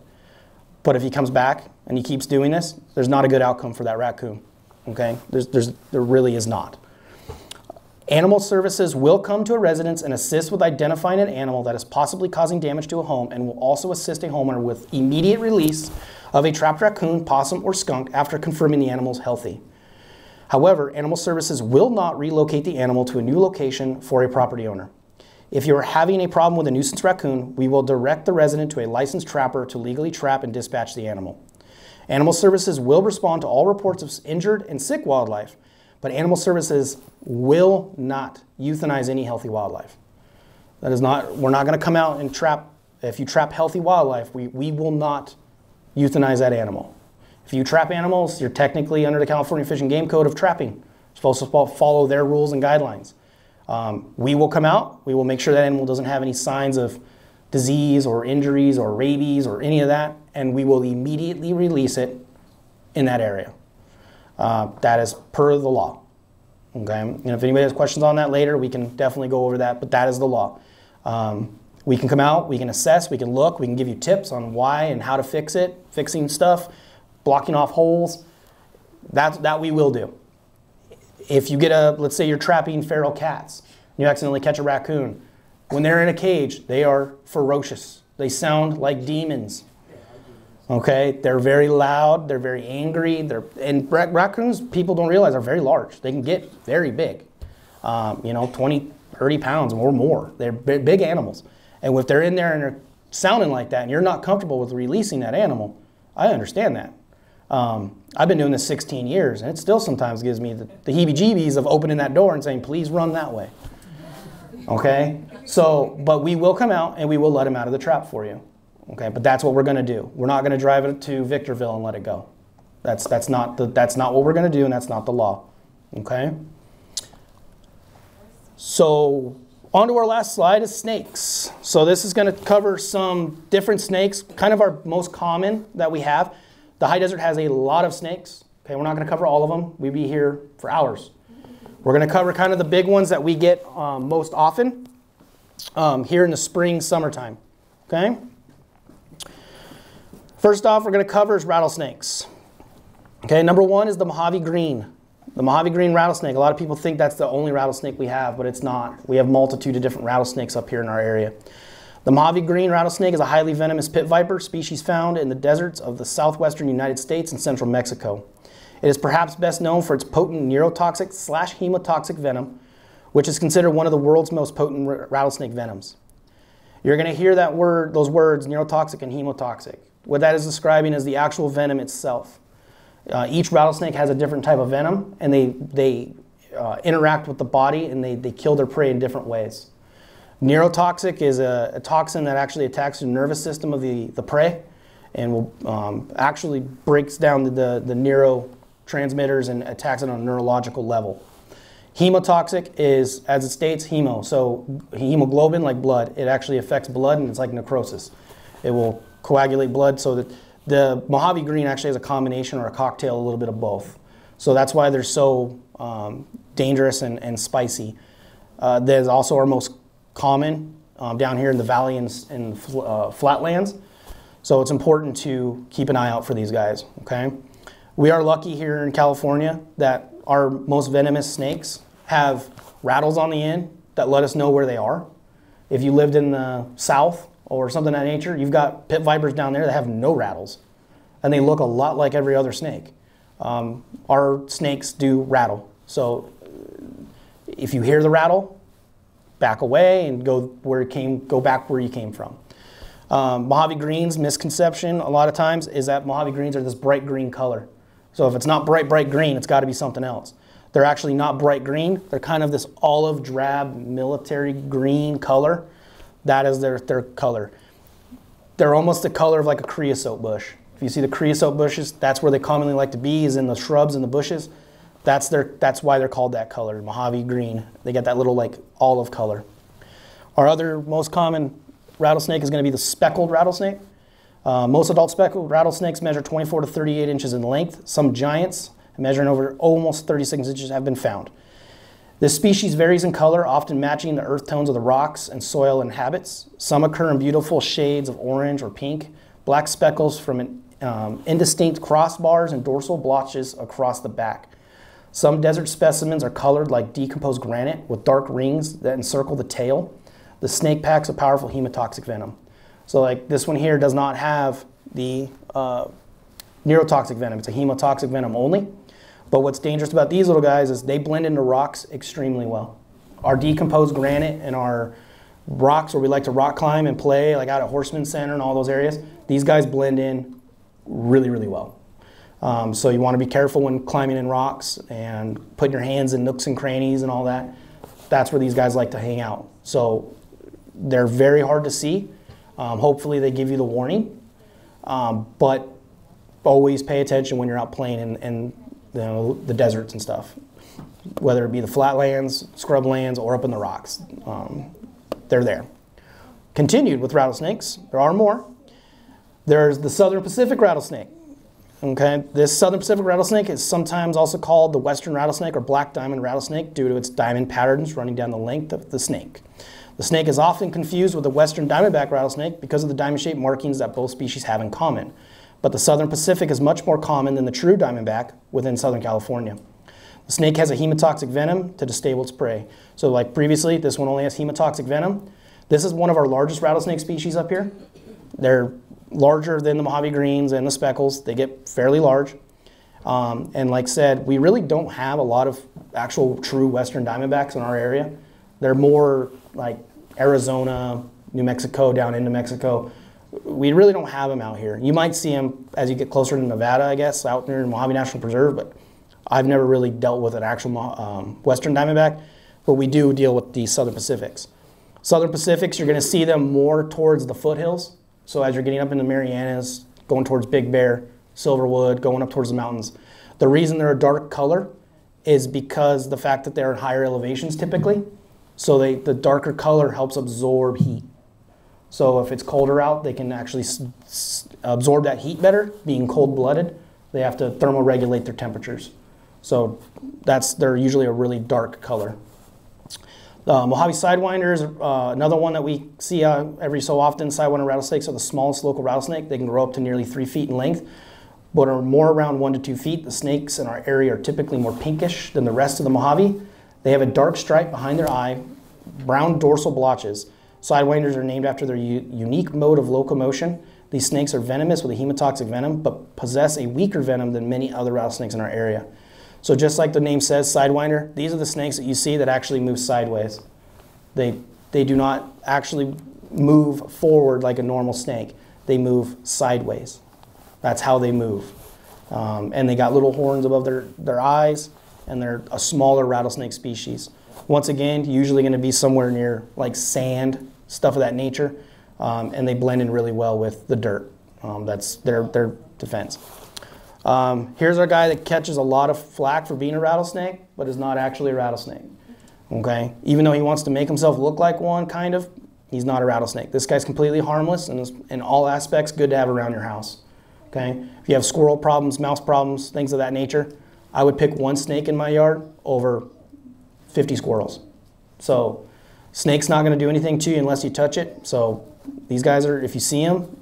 But if he comes back and he keeps doing this, there's not a good outcome for that raccoon. Okay? There's, there's, there really is not. Animal services will come to a residence and assist with identifying an animal that is possibly causing damage to a home and will also assist a homeowner with immediate release of a trapped raccoon, possum, or skunk after confirming the animal is healthy. However, animal services will not relocate the animal to a new location for a property owner. If you are having a problem with a nuisance raccoon, we will direct the resident to a licensed trapper to legally trap and dispatch the animal. Animal Services will respond to all reports of injured and sick wildlife, but Animal Services will not euthanize any healthy wildlife. That is not, we're not going to come out and trap, if you trap healthy wildlife, we, we will not euthanize that animal. If you trap animals, you're technically under the California Fish and Game Code of trapping. You're supposed to follow their rules and guidelines. Um, we will come out, we will make sure that animal doesn't have any signs of disease or injuries or rabies or any of that, and we will immediately release it in that area. Uh, that is per the law. Okay, and if anybody has questions on that later, we can definitely go over that, but that is the law. Um, we can come out, we can assess, we can look, we can give you tips on why and how to fix it, fixing stuff, blocking off holes. That, that we will do. If you get a, let's say you're trapping feral cats, you accidentally catch a raccoon, when they're in a cage, they are ferocious. They sound like demons. Okay, they're very loud. They're very angry. They're and raccoons. People don't realize are very large. They can get very big. Um, you know, 20, 30 pounds or more. They're big animals. And if they're in there and they're sounding like that, and you're not comfortable with releasing that animal, I understand that. Um, I've been doing this 16 years, and it still sometimes gives me the, the heebie-jeebies of opening that door and saying, "Please run that way." Okay? So, but we will come out and we will let him out of the trap for you. Okay? But that's what we're going to do. We're not going to drive it to Victorville and let it go. That's, that's, not, the, that's not what we're going to do, and that's not the law. Okay? So, on to our last slide is snakes. So, this is going to cover some different snakes, kind of our most common that we have. The high desert has a lot of snakes. Okay, we're not going to cover all of them. We'd be here for hours. We're going to cover kind of the big ones that we get um, most often um, here in the spring, summertime. Okay? First off, we're going to cover is rattlesnakes. Okay, number one is the Mojave Green. The Mojave Green rattlesnake. A lot of people think that's the only rattlesnake we have, but it's not. We have multitude of different rattlesnakes up here in our area. The Mojave Green rattlesnake is a highly venomous pit viper species found in the deserts of the southwestern United States and central Mexico. It is perhaps best known for its potent neurotoxic slash hemotoxic venom, which is considered one of the world's most potent rattlesnake venoms. You're going to hear that word, those words, neurotoxic and hemotoxic. What that is describing is the actual venom itself. Uh, each rattlesnake has a different type of venom, and they, they uh, interact with the body and they, they kill their prey in different ways. Neurotoxic is a, a, toxin that actually attacks the nervous system of the, the prey and will um, actually breaks down the, the, the neuro transmitters and attacks it on a neurological level. Hemotoxic is, as it states, hemo. So hemoglobin, like blood, it actually affects blood and it's like necrosis. It will coagulate blood so that the Mojave Green actually has a combination or a cocktail, a little bit of both. So that's why they're so um, dangerous and, and spicy. Uh, there's also our most common um, down here in the valley and, and uh, flatlands. So it's important to keep an eye out for these guys, okay? We are lucky here in California that our most venomous snakes have rattles on the end that let us know where they are. If you lived in the south or something of that nature, you've got pit vipers down there that have no rattles. And they look a lot like every other snake. Um, our snakes do rattle. So if you hear the rattle, back away and go where it came, go back where you came from. Um, Mojave greens misconception a lot of times is that Mojave greens are this bright green color. So if it's not bright, bright green, it's got to be something else. They're actually not bright green. They're kind of this olive drab military green color. That is their, their color. They're almost the color of like a creosote bush. If you see the creosote bushes, that's where they commonly like to be, is in the shrubs and the bushes. That's, their, that's why they're called that color, Mojave green. They get that little like olive color. Our other most common rattlesnake is going to be the speckled rattlesnake. Uh, most adult speckled rattlesnakes measure 24 to 38 inches in length. Some giants, measuring over almost 36 inches, have been found. This species varies in color, often matching the earth tones of the rocks and soil inhabits. Some occur in beautiful shades of orange or pink, black speckles from an, um, indistinct crossbars and dorsal blotches across the back. Some desert specimens are colored like decomposed granite with dark rings that encircle the tail. The snake packs a powerful hemotoxic venom. So, like this one here does not have the uh, neurotoxic venom, it's a hemotoxic venom only. But what's dangerous about these little guys is they blend into rocks extremely well. Our decomposed granite and our rocks where we like to rock climb and play, like out at Horseman Center and all those areas, these guys blend in really, really well. Um, so you want to be careful when climbing in rocks and putting your hands in nooks and crannies and all that. That's where these guys like to hang out. So they're very hard to see. Um, hopefully they give you the warning, um, but always pay attention when you're out playing in, in you know, the deserts and stuff, whether it be the flatlands, scrublands, or up in the rocks. Um, they're there. Continued with rattlesnakes, there are more. There's the southern Pacific rattlesnake. Okay, this southern Pacific rattlesnake is sometimes also called the western rattlesnake or black diamond rattlesnake due to its diamond patterns running down the length of the snake. The snake is often confused with the western diamondback rattlesnake because of the diamond-shaped markings that both species have in common. But the southern Pacific is much more common than the true diamondback within southern California. The snake has a hemotoxic venom to disable its prey. So like previously, this one only has hemotoxic venom. This is one of our largest rattlesnake species up here. They're larger than the Mojave greens and the speckles. They get fairly large. Um, and like said, we really don't have a lot of actual true western diamondbacks in our area. They're more like Arizona, New Mexico, down into Mexico. We really don't have them out here. You might see them as you get closer to Nevada, I guess, out near Mojave National Preserve, but I've never really dealt with an actual um, western diamondback, but we do deal with the southern Pacifics. Southern Pacifics, you're going to see them more towards the foothills. So as you're getting up into the Marianas, going towards Big Bear, Silverwood, going up towards the mountains, the reason they're a dark color is because the fact that they're at higher elevations typically. So they, the darker color helps absorb heat. So if it's colder out, they can actually absorb that heat better. Being cold-blooded, they have to thermoregulate their temperatures. So that's they're usually a really dark color. Uh, Mojave Sidewinder is uh, another one that we see uh, every so often. Sidewinder rattlesnakes are the smallest local rattlesnake. They can grow up to nearly three feet in length, but are more around one to two feet. The snakes in our area are typically more pinkish than the rest of the Mojave. They have a dark stripe behind their eye, brown dorsal blotches. Sidewinders are named after their unique mode of locomotion. These snakes are venomous with a hemotoxic venom, but possess a weaker venom than many other rattlesnakes in our area. So just like the name says, Sidewinder, these are the snakes that you see that actually move sideways. They, they do not actually move forward like a normal snake. They move sideways. That's how they move. Um, and they got little horns above their, their eyes, and they're a smaller rattlesnake species. Once again, usually going to be somewhere near like sand, stuff of that nature, um, and they blend in really well with the dirt. Um, that's their, their defense. Um, here's our guy that catches a lot of flack for being a rattlesnake, but is not actually a rattlesnake. Okay? Even though he wants to make himself look like one, kind of, he's not a rattlesnake. This guy's completely harmless and is in all aspects good to have around your house. Okay? If you have squirrel problems, mouse problems, things of that nature, I would pick one snake in my yard over 50 squirrels. So, snake's not going to do anything to you unless you touch it. So, these guys are, if you see them,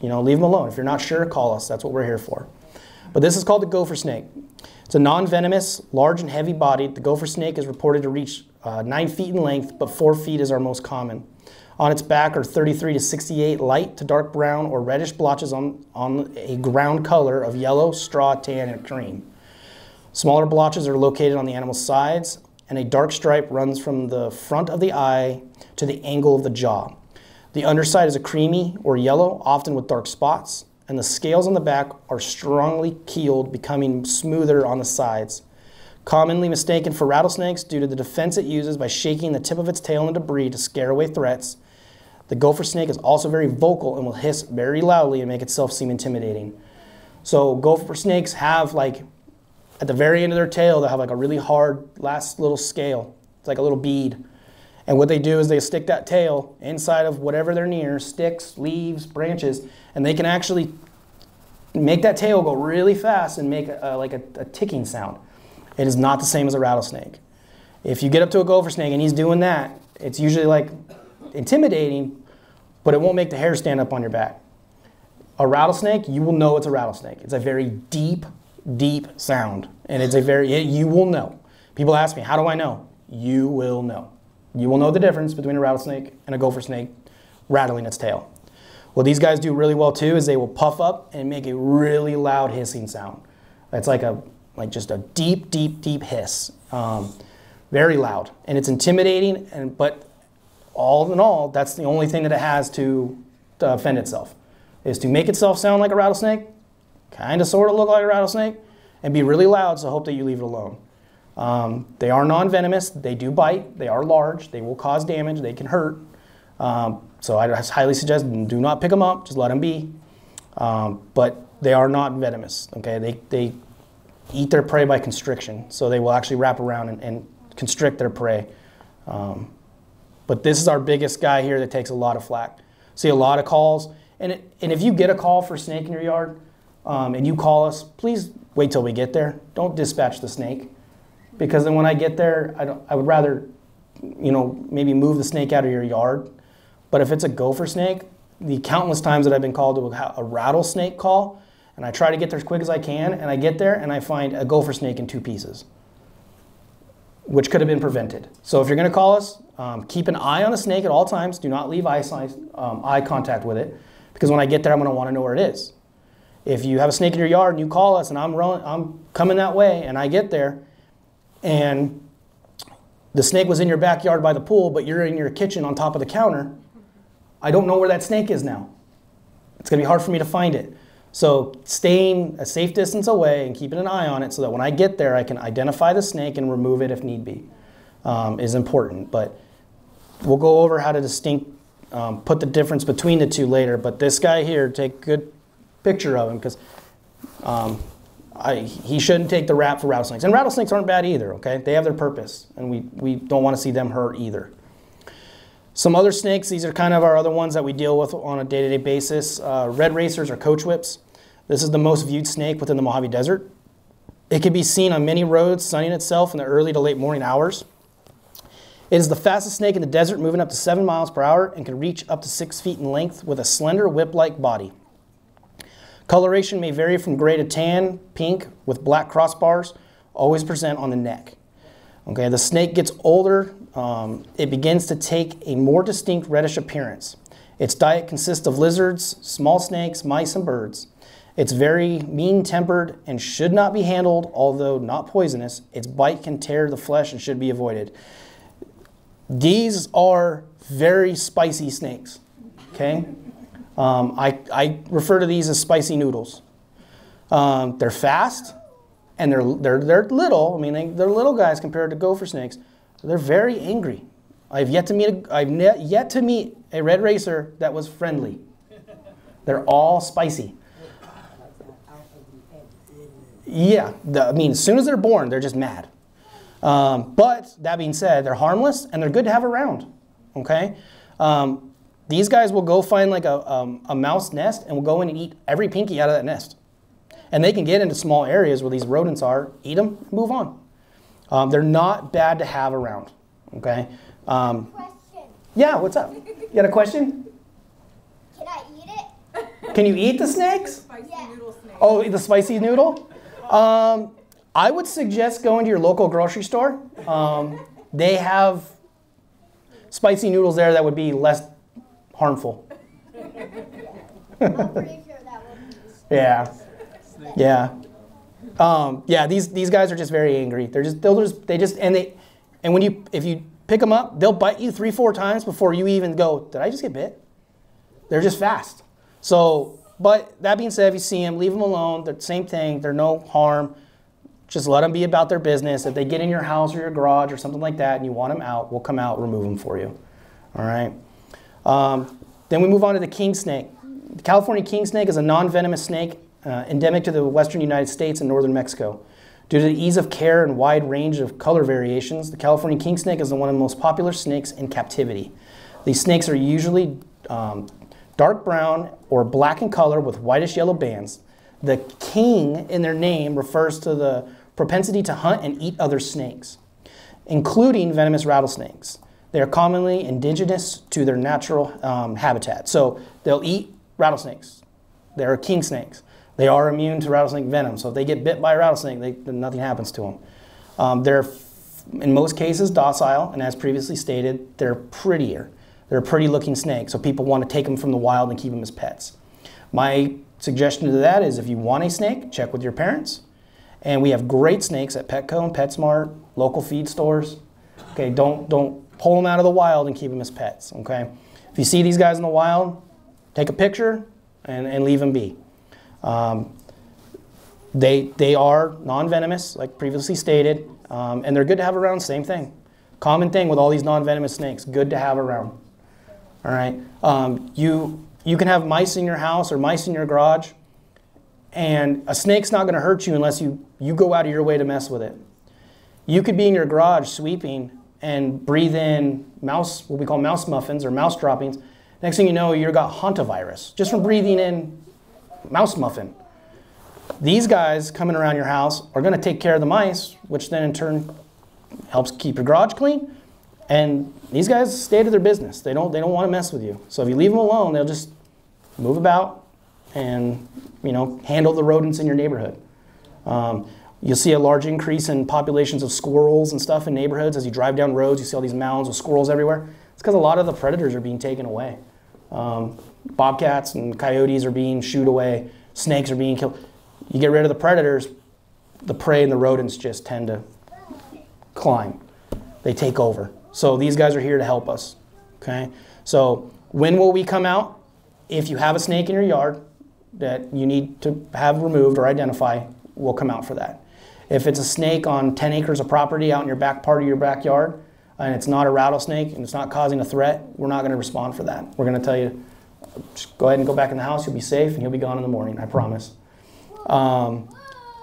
you know, leave them alone. If you're not sure, call us. That's what we're here for. But this is called the gopher snake. It's a non-venomous, large and heavy bodied. The gopher snake is reported to reach uh, 9 feet in length, but 4 feet is our most common. On its back are 33 to 68 light to dark brown or reddish blotches on, on a ground color of yellow, straw, tan, and cream. Smaller blotches are located on the animal's sides, and a dark stripe runs from the front of the eye to the angle of the jaw. The underside is a creamy or yellow, often with dark spots and the scales on the back are strongly keeled, becoming smoother on the sides. Commonly mistaken for rattlesnakes due to the defense it uses by shaking the tip of its tail in debris to scare away threats. The gopher snake is also very vocal and will hiss very loudly and make itself seem intimidating. So gopher snakes have like at the very end of their tail, they'll have like a really hard last little scale. It's like a little bead. And what they do is they stick that tail inside of whatever they're near, sticks, leaves, branches, and they can actually make that tail go really fast and make a, like a, a ticking sound. It is not the same as a rattlesnake. If you get up to a gopher snake and he's doing that, it's usually like intimidating, but it won't make the hair stand up on your back. A rattlesnake, you will know it's a rattlesnake. It's a very deep, deep sound, and it's a very it- you will know. People ask me, "How do I know?" You will know. You will know the difference between a rattlesnake and a gopher snake rattling its tail. What these guys do really well too is they will puff up and make a really loud hissing sound. It's like a like just a deep, deep, deep hiss, um, very loud, and it's intimidating. And but all in all, that's the only thing that it has to, offend itself, is to make itself sound like a rattlesnake, kind of sort of look like a rattlesnake, and be really loud. So hope that you leave it alone. Um, they are non-venomous. They do bite. They are large. They will cause damage. They can hurt. Um, so I highly suggest do not pick them up. Just let them be. Um, but they are not venomous. Okay, they they eat their prey by constriction. So they will actually wrap around and, and constrict their prey. Um, but this is our biggest guy here that takes a lot of flack. See a lot of calls. And, it, and if you get a call for snake in your yard um, and you call us, please wait till we get there. Don't dispatch the snake. Because then when I get there, I, I would rather, you know, maybe move the snake out of your yard. But if it's a gopher snake, the countless times that I've been called to a, a rattlesnake call, and I try to get there as quick as I can, and I get there and I find a gopher snake in two pieces which could have been prevented. So if you're going to call us, um, keep an eye on the snake at all times. Do not leave eye, um, eye contact with it, because when I get there, I'm going to want to know where it is. If you have a snake in your yard and you call us, and I'm rolling, I'm coming that way, and I get there, and the snake was in your backyard by the pool, but you're in your kitchen on top of the counter, I don't know where that snake is now. It's going to be hard for me to find it. So staying a safe distance away and keeping an eye on it so that when I get there, I can identify the snake and remove it if need be um, is important. But we'll go over how to distinct, um, put the difference between the two later. But this guy here, take a good picture of him because um, I, he shouldn't take the rap for rattlesnakes. And rattlesnakes aren't bad either, okay? They have their purpose, and we, we don't want to see them hurt either. Some other snakes, these are kind of our other ones that we deal with on a day to day basis. Uh, red racers or coach whips. This is the most viewed snake within the Mojave Desert. It can be seen on many roads, sunning itself in the early to late morning hours. It is the fastest snake in the desert, moving up to 7 miles per hour and can reach up to 6 feet in length with a slender whip like body. Coloration may vary from gray to tan, pink, with black crossbars, always present on the neck. Okay, the snake gets older, um, it begins to take a more distinct reddish appearance. Its diet consists of lizards, small snakes, mice, and birds. It's very mean tempered and should not be handled, although not poisonous. Its bite can tear the flesh and should be avoided. These are very spicy snakes. Okay? Um, I, I refer to these as spicy noodles. Um, they're fast and they're, they're, they're little. I mean, they, they're little guys compared to gopher snakes. They're very angry. I've yet to meet a, I've ne- yet to meet a red racer that was friendly. They're all spicy. Yeah, the, I mean, as soon as they're born, they're just mad. Um, but that being said, they're harmless and they're good to have around. Okay, um, these guys will go find like a, um, a mouse nest and will go in and eat every pinky out of that nest. And they can get into small areas where these rodents are, eat them, move on. Um, they're not bad to have around. Okay. Um, Question. yeah. What's up? You got a question? Can I eat it? Can you eat the snakes? Yeah. Oh, the spicy noodle? Um, I would suggest going to your local grocery store. Um, they have spicy noodles there that would be less harmful. I'm pretty sure that would be. Yeah. Yeah. Um, yeah, these, these guys are just very angry. They're just, they'll just, they just, and they, and when you, if you pick them up, they'll bite you three, four times before you even go, did I just get bit? They're just fast. So, but that being said, if you see them, leave them alone. They're the same thing. They're no harm. Just let them be about their business. If they get in your house or your garage or something like that and you want them out, we'll come out, remove them for you. All right. Um, then we move on to the king snake. The California king snake is a non-venomous snake uh, endemic to the western United States and northern Mexico. Due to the ease of care and wide range of color variations, the California king snake is one of the most popular snakes in captivity. These snakes are usually um, dark brown or black in color with whitish yellow bands. The king in their name refers to the propensity to hunt and eat other snakes, including venomous rattlesnakes. They are commonly indigenous to their natural um, habitat. So they'll eat rattlesnakes. They're king snakes. They are immune to rattlesnake venom. So if they get bit by a rattlesnake, they, nothing happens to them. Um, they're, in most cases, docile, and as previously stated, they're prettier. They're a pretty looking snake, so people want to take them from the wild and keep them as pets. My suggestion to that is if you want a snake, check with your parents. And we have great snakes at Petco and PetSmart, local feed stores. Okay, don't, don't pull them out of the wild and keep them as pets. Okay, if you see these guys in the wild, take a picture and, and leave them be. Um, they, they are non-venomous, like previously stated, um, and they're good to have around. Same thing, common thing with all these non-venomous snakes. Good to have around. All right, um, you you can have mice in your house or mice in your garage, and a snake's not going to hurt you unless you you go out of your way to mess with it. You could be in your garage sweeping and breathe in mouse, what we call mouse muffins or mouse droppings. Next thing you know, you've got hantavirus just from breathing in mouse muffin. These guys coming around your house are going to take care of the mice, which then in turn helps keep your garage clean. And these guys stay to their business. They don't, they don't want to mess with you. So if you leave them alone, they'll just move about and you know, handle the rodents in your neighborhood. Um, you'll see a large increase in populations of squirrels and stuff in neighborhoods. As you drive down roads, you see all these mounds of squirrels everywhere. It's because a lot of the predators are being taken away. Um, bobcats and coyotes are being shooed away. Snakes are being killed. You get rid of the predators, the prey and the rodents just tend to climb. They take over. So these guys are here to help us. Okay? So when will we come out? If you have a snake in your yard that you need to have removed or identify, we'll come out for that. If it's a snake on 10 acres of property out in your back part of your backyard, and it's not a rattlesnake and it's not causing a threat, we're not going to respond for that. We're going to tell you, just go ahead and go back in the house, you'll be safe, and you'll be gone in the morning, I promise. Um,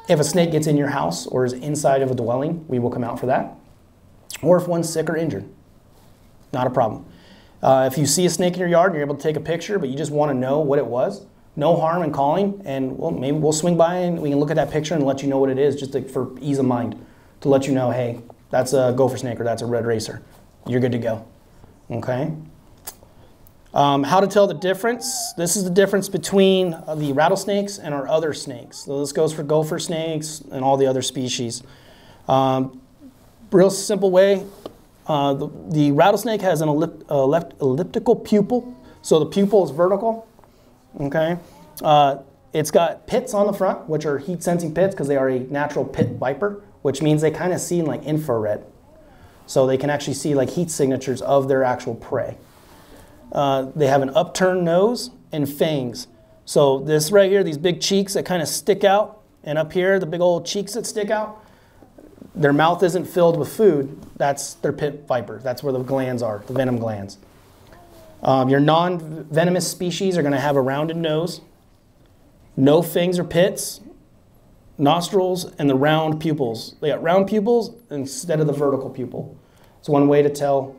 if a snake gets in your house or is inside of a dwelling, we will come out for that or if one's sick or injured. Not a problem. Uh, if you see a snake in your yard and you're able to take a picture, but you just want to know what it was, no harm in calling, and well, maybe we'll swing by and we can look at that picture and let you know what it is, just to, for ease of mind, to let you know, hey, that's a gopher snake or that's a red racer. You're good to go. Okay. Um, how to tell the difference? This is the difference between the rattlesnakes and our other snakes. So this goes for gopher snakes and all the other species. Um, real simple way, uh, the, the, rattlesnake has an uh, left elliptical pupil. So the pupil is vertical, okay? Uh, it's got pits on the front, which are heat sensing pits because they are a natural pit viper, which means they kind of see in like infrared. So they can actually see like heat signatures of their actual prey. Uh, they have an upturned nose and fangs. So this right here, these big cheeks that kind of stick out, and up here, the big old cheeks that stick out, their mouth isn't filled with food, that's their pit viper. That's where the glands are, the venom glands. Um, your non venomous species are going to have a rounded nose, no fangs or pits, nostrils, and the round pupils. They got round pupils instead of the vertical pupil. It's one way to tell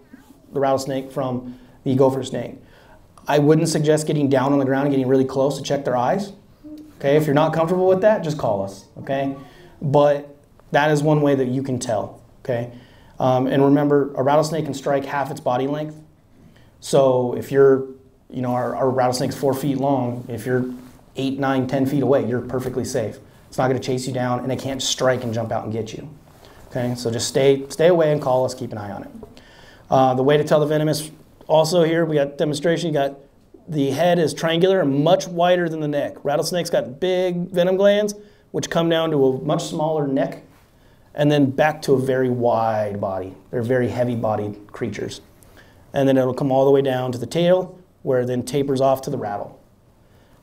the rattlesnake from the gopher snake. I wouldn't suggest getting down on the ground and getting really close to check their eyes. Okay, if you're not comfortable with that, just call us. Okay, but that is one way that you can tell, okay? Um, and remember, a rattlesnake can strike half its body length. So if you're, you know, our, our rattlesnake's four feet long, if you're eight, nine, ten feet away, you're perfectly safe. It's not going to chase you down, and it can't strike and jump out and get you. Okay, so just stay, stay away and call us. Keep an eye on it. Uh, the way to tell the venomous, also here we got demonstration. You got the head is triangular and much wider than the neck. Rattlesnakes got big venom glands, which come down to a much smaller neck and then back to a very wide body. They're very heavy bodied creatures. And then it'll come all the way down to the tail, where it then tapers off to the rattle.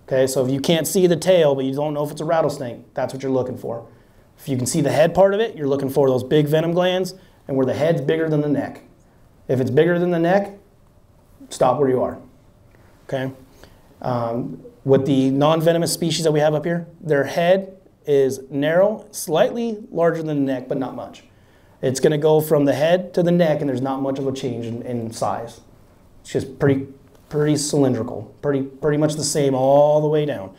Okay, so if you can't see the tail, but you don't know if it's a rattlesnake, that's what you're looking for. If you can see the head part of it, you're looking for those big venom glands, and where the head's bigger than the neck. If it's bigger than the neck, stop where you are. Okay. Um, with the non-venomous species that we have up here, their head is narrow, slightly larger than the neck, but not much. It's going to go from the head to the neck, and there's not much of a change in, in size. It's just pretty, pretty cylindrical, pretty, pretty much the same all the way down.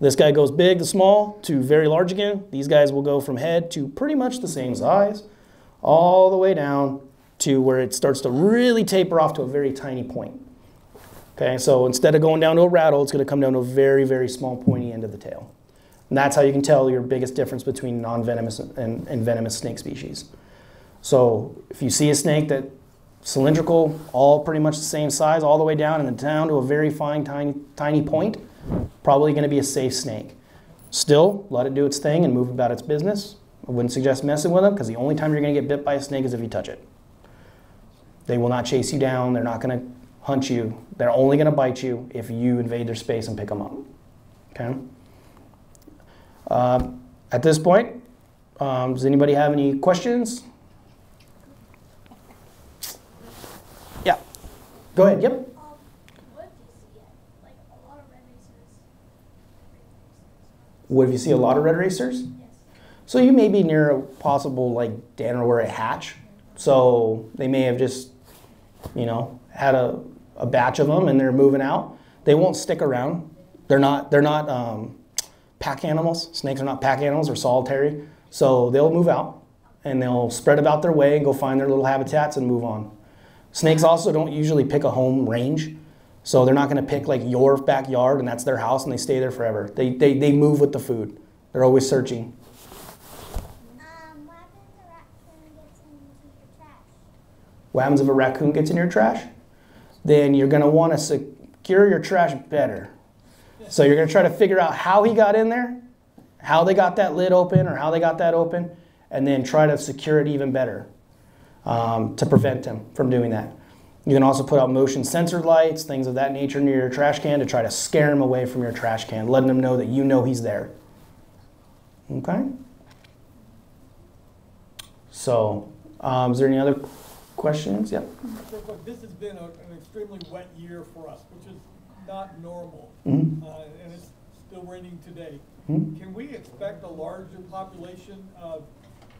This guy goes big to small to very large again. These guys will go from head to pretty much the same size, all the way down to where it starts to really taper off to a very tiny point. Okay, so instead of going down to a rattle, it's going to come down to a very, very small pointy end of the tail. And that's how you can tell your biggest difference between non-venomous and, and venomous snake species. So if you see a snake that cylindrical, all pretty much the same size, all the way down and down to a very fine, tiny, tiny point, probably going to be a safe snake. Still, let it do its thing and move about its business. I wouldn't suggest messing with them because the only time you're going to get bit by a snake is if you touch it. They will not chase you down. They're not going to hunt you. They're only going to bite you if you invade their space and pick them up. Okay. Um, at this point, um, does anybody have any questions? Go ahead. Yep. Um, what do you see? Like a lot of red racers. What if you see a lot of red racers? Yes. So you may be near a possible like den or where a hatch. So they may have just, you know, had a, a batch of them and they're moving out. They won't stick around. They're not they're not um, pack animals. Snakes are not pack animals. They're solitary. So they'll move out and they'll spread about their way and go find their little habitats and move on. Snakes also don't usually pick a home range. So they're not going to pick like your backyard and that's their house and they stay there forever. They, they, they move with the food. They're always searching. Um, what happens if a raccoon gets into your trash? What happens if a raccoon gets in your trash? Then you're going to want to secure your trash better. So you're going to try to figure out how he got in there, how they got that lid open or how they got that open, and then try to secure it even better um, to prevent him from doing that. You can also put out motion sensor lights, things of that nature near your trash can to try to scare him away from your trash can, letting him know that you know he's there. Okay? So, um, is there any other questions? Look, this has been a- an extremely wet year for us, which is not normal. Mhm. Uh, And it's still raining today. Mhm. Can we expect a larger population of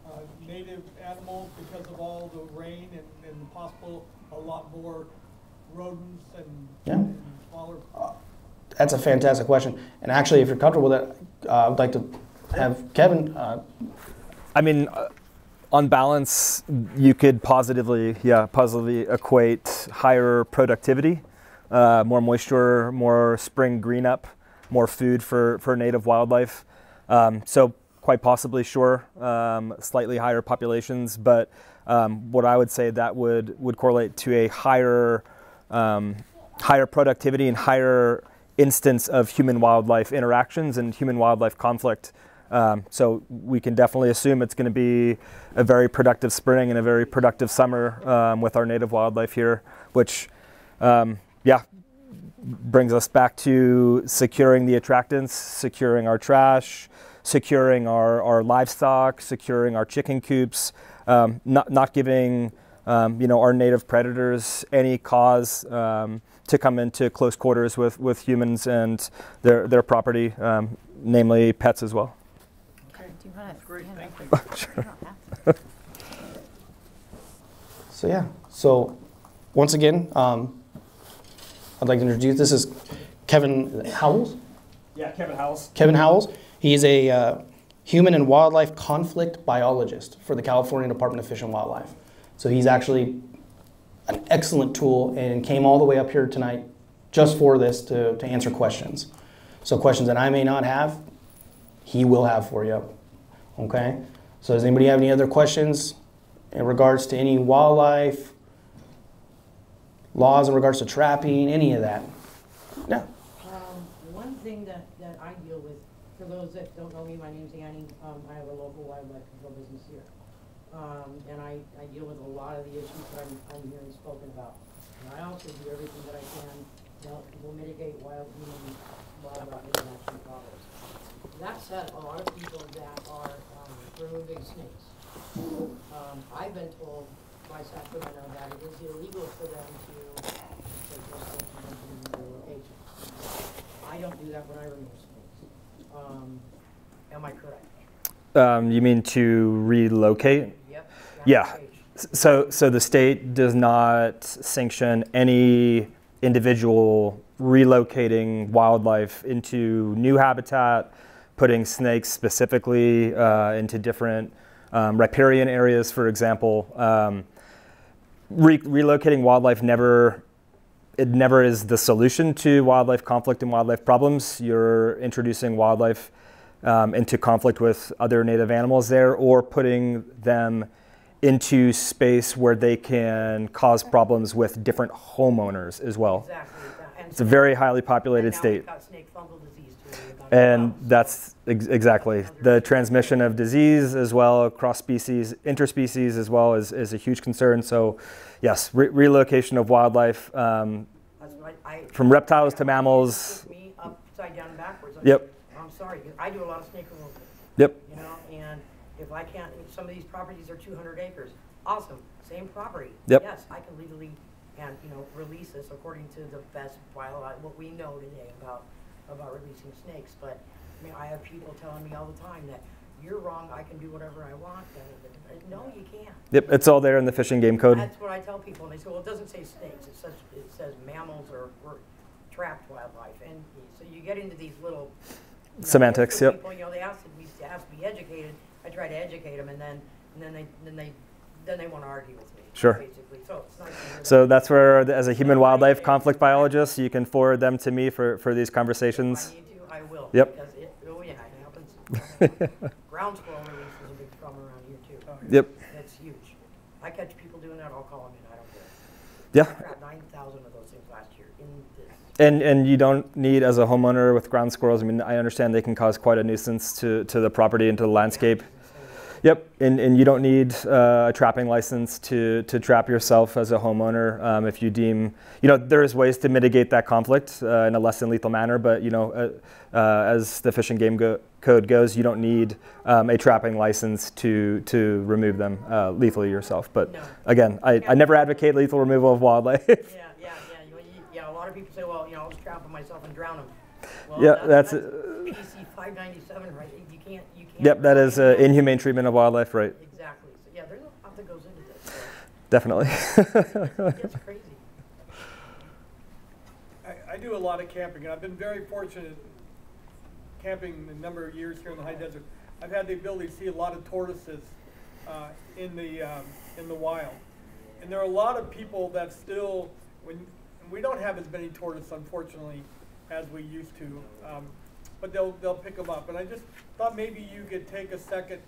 uh, native animals because of all the rain and and possible a lot more rodents and Yeah. and smaller? That's a fantastic question. And actually, if you're comfortable with it, uh, I'd like to have Kevin. Uh, I mean, uh, on balance, you could positively, yeah, positively equate higher productivity, uh, more moisture, more spring green up, more food for, for native wildlife. Um, so quite possibly, sure, um, slightly higher populations, but um, what I would say that would, would correlate to a higher, um, higher productivity and higher instance of human wildlife interactions and human wildlife conflict. Um, so we can definitely assume it's going to be a very productive spring and a very productive summer um, with our native wildlife here, which, yeah, brings us back to securing the attractants, securing our trash, securing our, our livestock, securing our chicken coops, um, not, not giving um, you know, our native predators any cause um, to come into close quarters with, with humans and their, their property, um, namely pets as well. Do you want to? Great, thank you. Sure. so yeah. So once again, um, I'd like to introduce. This is Kevin Howells. Yeah, Kevin Howells. Kevin Howells. He's a uh, human and wildlife conflict biologist for the California Department of Fish and Wildlife. So he's actually an excellent tool and came all the way up here tonight just for this to, to answer questions. So questions that I may not have, he will have for you. Okay? So does anybody have any other questions in regards to any wildlife, laws in regards to trapping, any of that? No. Um, one thing that, that I deal with, for those that don't know me, my name's Annie, um, I have a local wildlife control business here. Um, and I, I deal with a lot of the issues that I'm, I'm hearing spoken about. And I also do everything that I can to help people mitigate wild, wildlife interaction problems. That said, a lot of people that are, um, removing snakes, um, I've been told by Sacramento that it is illegal for them to take those snakes their location. I don't do that when I remove snakes. Um, am I correct? Um, you mean to relocate? Yep. Yeah. So, so the state does not sanction any individual relocating wildlife into new habitat, putting snakes specifically uh, into different um, riparian areas, for example. Um, re- relocating wildlife never it never is the solution to wildlife conflict and wildlife problems. You're introducing wildlife um, into conflict with other native animals there, or putting them into space where they can cause problems with different homeowners as well. Exactly. and It's a very highly populated state. And that's ex- exactly the transmission of disease as well across species, interspecies as well is, is a huge concern. So, yes, re- relocation of wildlife um, from reptiles to mammals. Me upside down and backwards. Yep. I'm sorry, I do a lot of snake removal. Yep. You know, and if I can't, some of these properties are two hundred acres, awesome, same property. Yep. Yes, I can legally, and, you know, release this according to the best wildlife, what we know today about, about releasing snakes, but, I mean, I have people telling me all the time that, you're wrong, I can do whatever I want, and, no, you can't. Yep, it's all there in the Fish and Game Code. That's what I tell people, and they say, well, it doesn't say snakes, it says, it says mammals or, or trapped wildlife, and so you get into these little. you know, Semantics, yep. People, you know, they ask to be, ask to be educated, I try to educate them, and then, and then they, then they, then they wanna argue with me. Sure. So it's nice to hear So that's where, as a human wildlife conflict biologist, you can forward them to me for, for these If conversations. I need to, I will. Yep. Because it, oh yeah, it happens. Ground squirrel release is a big problem around here too. Oh, yep. That's huge. I catch people doing that, I'll call them in, I don't care. Yeah. I trapped nine thousand of those things last year in this. And, and you don't need, as a homeowner with ground squirrels, I mean, I understand they can cause quite a nuisance to, to the property and to the landscape. Yep, and, and you don't need uh, a trapping license to, to trap yourself as a homeowner um, if you deem, you know, there's ways to mitigate that conflict uh, in a less than lethal manner, but, you know, uh, uh, as the Fish and Game go- Code goes, you don't need um, a trapping license to, to remove them uh, lethally yourself. But No. again, I, I never advocate lethal removal of wildlife. Yeah, yeah, yeah. You, yeah, a lot of people say, well, you know, I'll just trap them myself and drown them. Well, Yeah, that's, PC five ninety-seven, right? You can't, you can't. Yep, that is uh, inhumane treatment of wildlife, right? Exactly. So, yeah, there's a lot that goes into this. so Definitely. It's crazy. I, I do a lot of camping, and I've been very fortunate camping a number of years here in the high desert. I've had the ability to see a lot of tortoises uh, in the um, in the wild, and there are a lot of people that still when we don't have as many tortoises, unfortunately, as we used to, um, but they'll they'll pick them up. And I just thought maybe you could take a second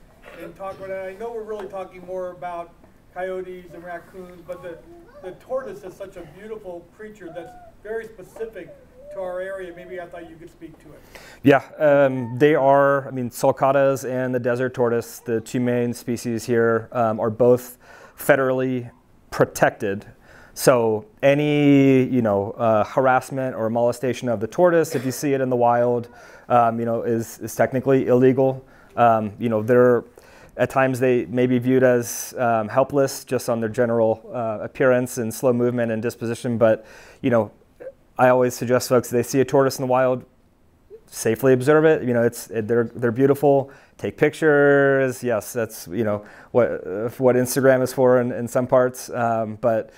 and talk about it. I know we're really talking more about coyotes and raccoons, but the the tortoise is such a beautiful creature that's very specific to our area. Maybe I thought you could speak to it. Yeah, um, they are. I mean, sulcatas and the desert tortoise, the two main species here, um, are both federally protected. So any you know uh, harassment or molestation of the tortoise, if you see it in the wild, um, you know, is is technically illegal. Um, you know, they're at times they may be viewed as um, helpless just on their general uh, appearance and slow movement and disposition. But you know, I always suggest folks they see a tortoise in the wild, safely observe it. You know, it's it, they're they're beautiful. Take pictures. Yes, that's you know what what Instagram is for in, in some parts. Um, but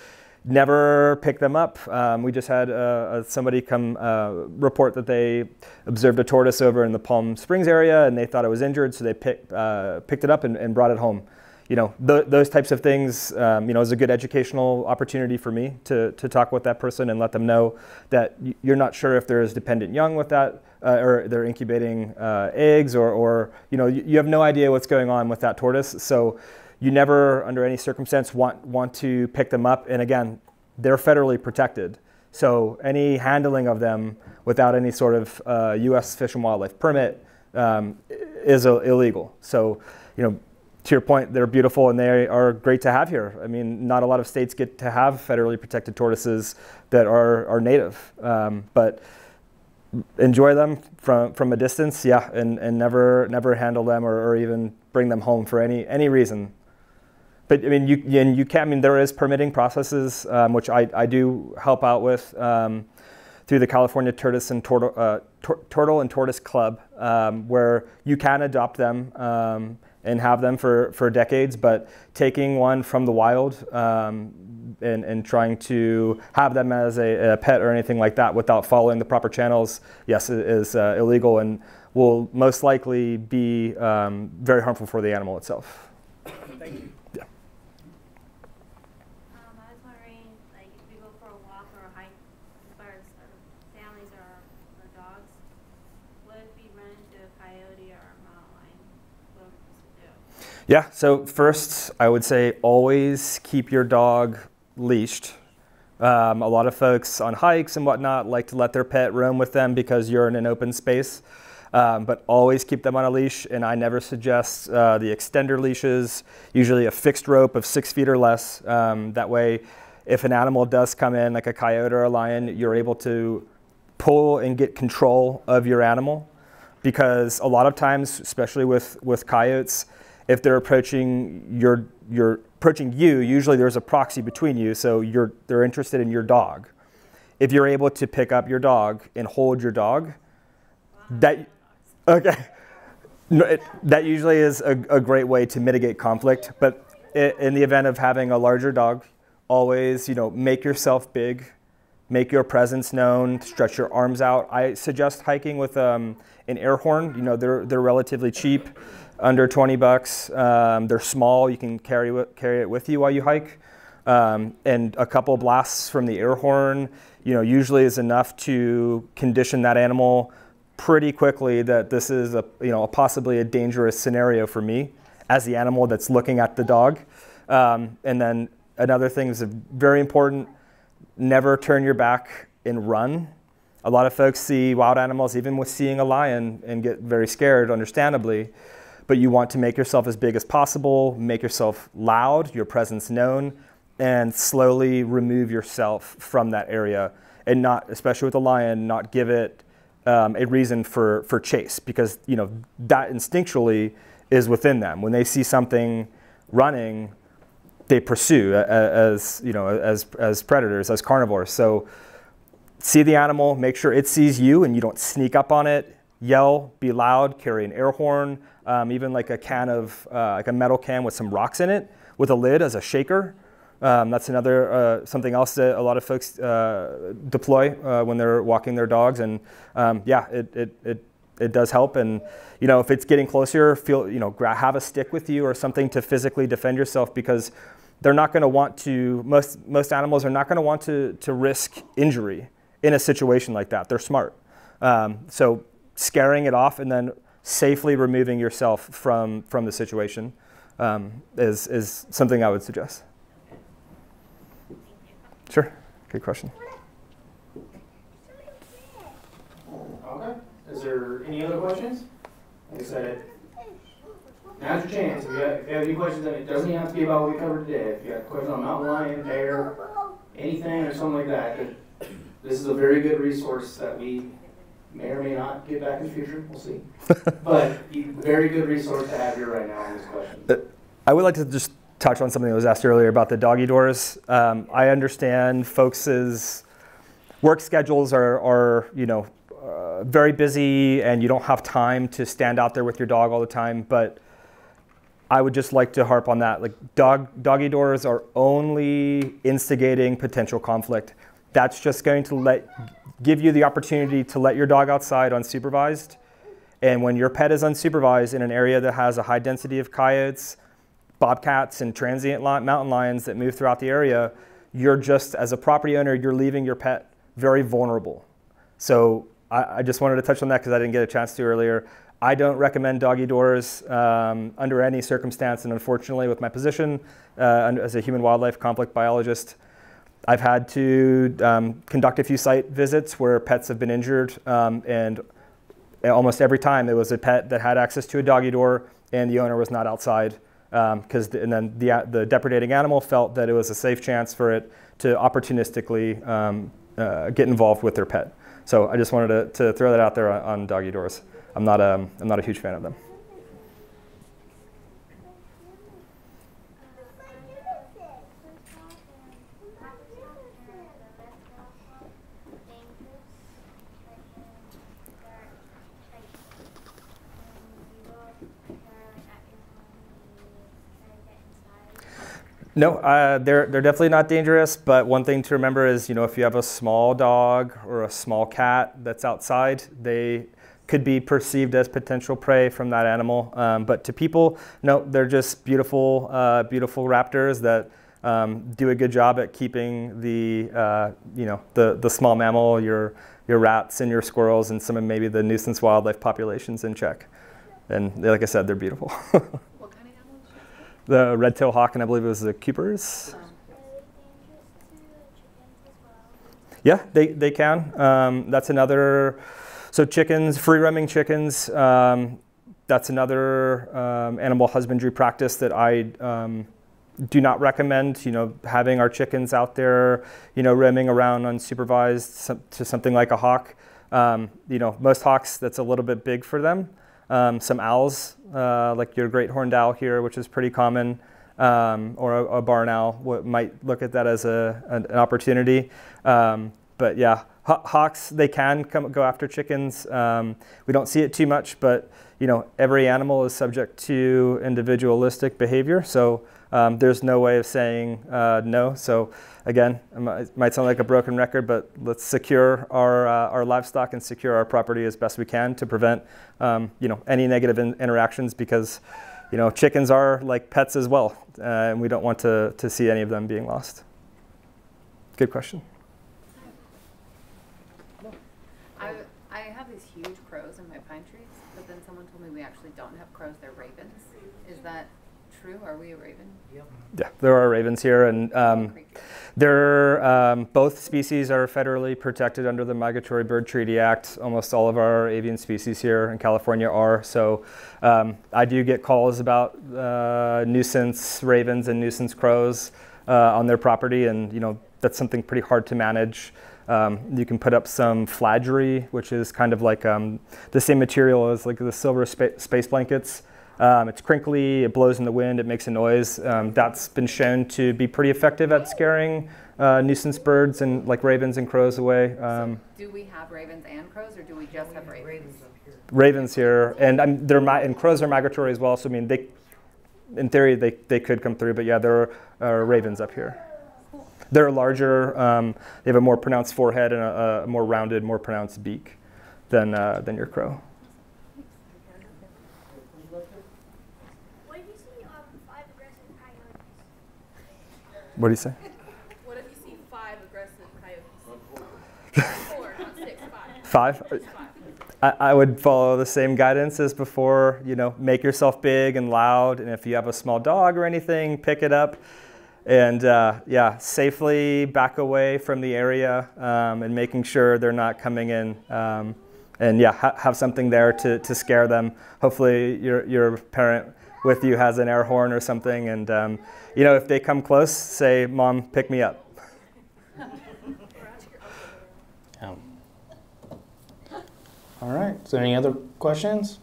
never pick them up. Um, we just had uh, somebody come uh, report that they observed a tortoise over in the Palm Springs area and they thought it was injured, so they pick, uh, picked it up and, and brought it home. You know, th- those types of things, um, you know, is a good educational opportunity for me to, to talk with that person and let them know that you're not sure if there's dependent young with that uh, or they're incubating uh, eggs or, or, you know, you, you have no idea what's going on with that tortoise. So you never, under any circumstance, want, want to pick them up. And again, they're federally protected. So any handling of them without any sort of uh, U.S. Fish and Wildlife permit um, is uh, illegal. So, you know, to your point, they're beautiful and they are great to have here. I mean, not a lot of states get to have federally protected tortoises that are, are native. Um, but enjoy them from, from a distance, yeah, and, and never never handle them or, or even bring them home for any any reason. But I mean, you and you can. I mean, there is permitting processes, um, which I, I do help out with um, through the California Tortoise and Turtle, uh, Tur- Turtle and Tortoise Club, um, where you can adopt them um, and have them for, for decades. But taking one from the wild um, and, and trying to have them as a, a, pet or anything like that without following the proper channels, yes, is uh, illegal and will most likely be um, very harmful for the animal itself. Thank you. Yeah. Um, I was wondering, like, if we go for a walk or a hike with our, our families or our, our dogs, what if we run into a coyote or a mountain lion? What are we supposed to do? Yeah, so first, I would say always keep your dog leashed. Um, a lot of folks on hikes and whatnot like to let their pet roam with them because you're in an open space. Um, but always keep them on a leash, and I never suggest uh, the extender leashes, usually a fixed rope of six feet or less. Um, that way, if an animal does come in, like a coyote or a lion, you're able to pull and get control of your animal. Because a lot of times, especially with, with coyotes, if they're approaching your, your approaching you, usually there's a proxy between you, so you're, they're interested in your dog. If you're able to pick up your dog and hold your dog, that okay, no, it, that usually is a, a, great way to mitigate conflict. But it, in the event of having a larger dog, always you know make yourself big, make your presence known, stretch your arms out. I suggest hiking with um, an air horn. You know they're they're relatively cheap under 20 bucks. Um, they're small. You can carry carry it with you while you hike. Um, and a couple blasts from the air horn, you know, usually is enough to condition that animal pretty quickly that this is a you know a possibly a dangerous scenario for me as the animal that's looking at the dog. Um, and then another thing is very important: never turn your back and run. A lot of folks see wild animals, even with seeing a lion, and get very scared, understandably but you want to make yourself as big as possible, make yourself loud, your presence known, and slowly remove yourself from that area. And not, especially with a lion, not give it um, a reason for, for chase because you know that instinctually is within them. When they see something running, they pursue as you know as as predators, as carnivores. So see the animal, make sure it sees you, and you don't sneak up on it. Yell, be loud, carry an air horn, um, even like a can of, uh, like a metal can with some rocks in it with a lid as a shaker. Um, that's another, uh, something else that a lot of folks uh, deploy uh, when they're walking their dogs. And um, yeah, it, it, it, it does help. And, you know, if it's getting closer, feel, you know, have a stick with you or something to physically defend yourself because they're not going to want to, most, most animals are not going to want to, to risk injury in a situation like that. They're smart. Um, so scaring it off and then safely removing yourself from, from the situation um, is, is something I would suggest. Sure, good question. Okay, is there any other questions? Like I said, now's your chance. If you, have, if you have any questions, it doesn't have to be about what we covered today. If you have questions on mountain lion, bear, anything or something like that, this is a very good resource that we may or may not get back in the future. We'll see. but very good resource to have here right now on this question. Uh, I would like to just touch on something that was asked earlier about the doggy doors. Um, I understand folks' work schedules are, are you know, uh, very busy and you don't have time to stand out there with your dog all the time, but I would just like to harp on that. Like dog, doggy doors are only instigating potential conflict. That's just going to let give you the opportunity to let your dog outside unsupervised. And when your pet is unsupervised in an area that has a high density of coyotes, bobcats, and transient mountain lions that move throughout the area, you're just, as a property owner, you're leaving your pet very vulnerable. So I, I just wanted to touch on that because I didn't get a chance to earlier. I don't recommend doggy doors um, under any circumstance, and unfortunately, with my position uh, as a human wildlife conflict biologist, I've had to um, conduct a few site visits where pets have been injured, um, and almost every time it was a pet that had access to a doggy door and the owner was not outside. Because um, and then the, the depredating animal felt that it was a safe chance for it to opportunistically um, uh, get involved with their pet. So I just wanted to, to throw that out there on, on doggy doors. I'm not, a, I'm not a huge fan of them. No, uh, they're they're definitely not dangerous. But one thing to remember is, you know, if you have a small dog or a small cat that's outside, they could be perceived as potential prey from that animal. Um, but to people, no, they're just beautiful, uh, beautiful raptors that um, do a good job at keeping the, uh, you know, the the small mammal, your your rats and your squirrels, and some of maybe the nuisance wildlife populations in check. And like I said, they're beautiful. What kind of animal is she? The red-tailed hawk, and I believe it was the Cooper's. Yeah, they, they can. Um, that's another. So chickens, free roaming chickens. Um, that's another um, animal husbandry practice that I um, do not recommend. You know, having our chickens out there, you know, roaming around unsupervised to something like a hawk. Um, you know, most hawks that's a little bit big for them. Um, some owls, uh, like your great horned owl here, which is pretty common, um, or a, a barn owl, what might look at that as a, an, an opportunity. Um, but yeah, hawks they can come go after chickens. Um, we don't see it too much, but you know every animal is subject to individualistic behavior. So um, there's no way of saying uh, no. So again, it might- sound like a broken record, but let's secure our uh, our livestock and secure our property as best we can to prevent um, you know any negative in- interactions because you know chickens are like pets as well, uh, and we don't want to to see any of them being lost. Good question. I, I have these huge crows in my pine trees, but then someone told me we actually don't have crows, they're ravens. Is that true? Are we a raven? Yeah, there are ravens here, and um, they're um, both species are federally protected under the Migratory Bird Treaty Act. Almost all of our avian species here in California are. So um, I do get calls about uh, nuisance ravens and nuisance crows uh, on their property, and you know that's something pretty hard to manage. Um, you can put up some flagery, which is kind of like um, the same material as like the silver spa- space blankets. Um, it's crinkly, it blows in the wind, it makes a noise. Um, that's been shown to be pretty effective at scaring uh, nuisance birds and like ravens and crows away. Um, Do we have ravens and crows, or do we just have ravens? ravens here, and um, they're and crows are migratory as well. So I mean, they, in theory, they, they could come through. But yeah, there are uh, ravens up here. They're larger. Um, they have a more pronounced forehead and a, a more rounded, more pronounced beak than uh, than your crow. What if you see um, five aggressive coyotes? What do you say? What if you see five aggressive coyotes? Four, not six, five. Five. I, I would follow the same guidance as before. You know, make yourself big and loud, and if you have a small dog or anything, pick it up, and uh, yeah, safely back away from the area, um, and making sure they're not coming in. Um, and yeah, ha- have something there to, to scare them. Hopefully, your your parent with you has an air horn or something, and um, you know, if they come close, say, "Mom, pick me up." Um, All right. Is there any other questions?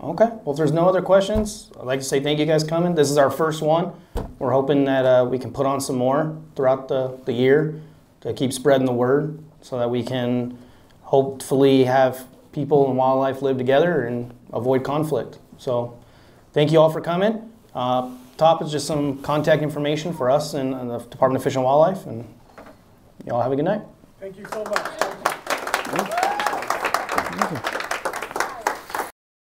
Okay. Well, if there's no other questions, I'd like to say thank you guys coming. This is our first one. We're hoping that uh, we can put on some more throughout the, the year to keep spreading the word so that we can hopefully have people and wildlife live together and avoid conflict. So thank you all for coming. Uh, top is just some contact information for us and, and the Department of Fish and Wildlife. And y'all have a good night. Thank you so much.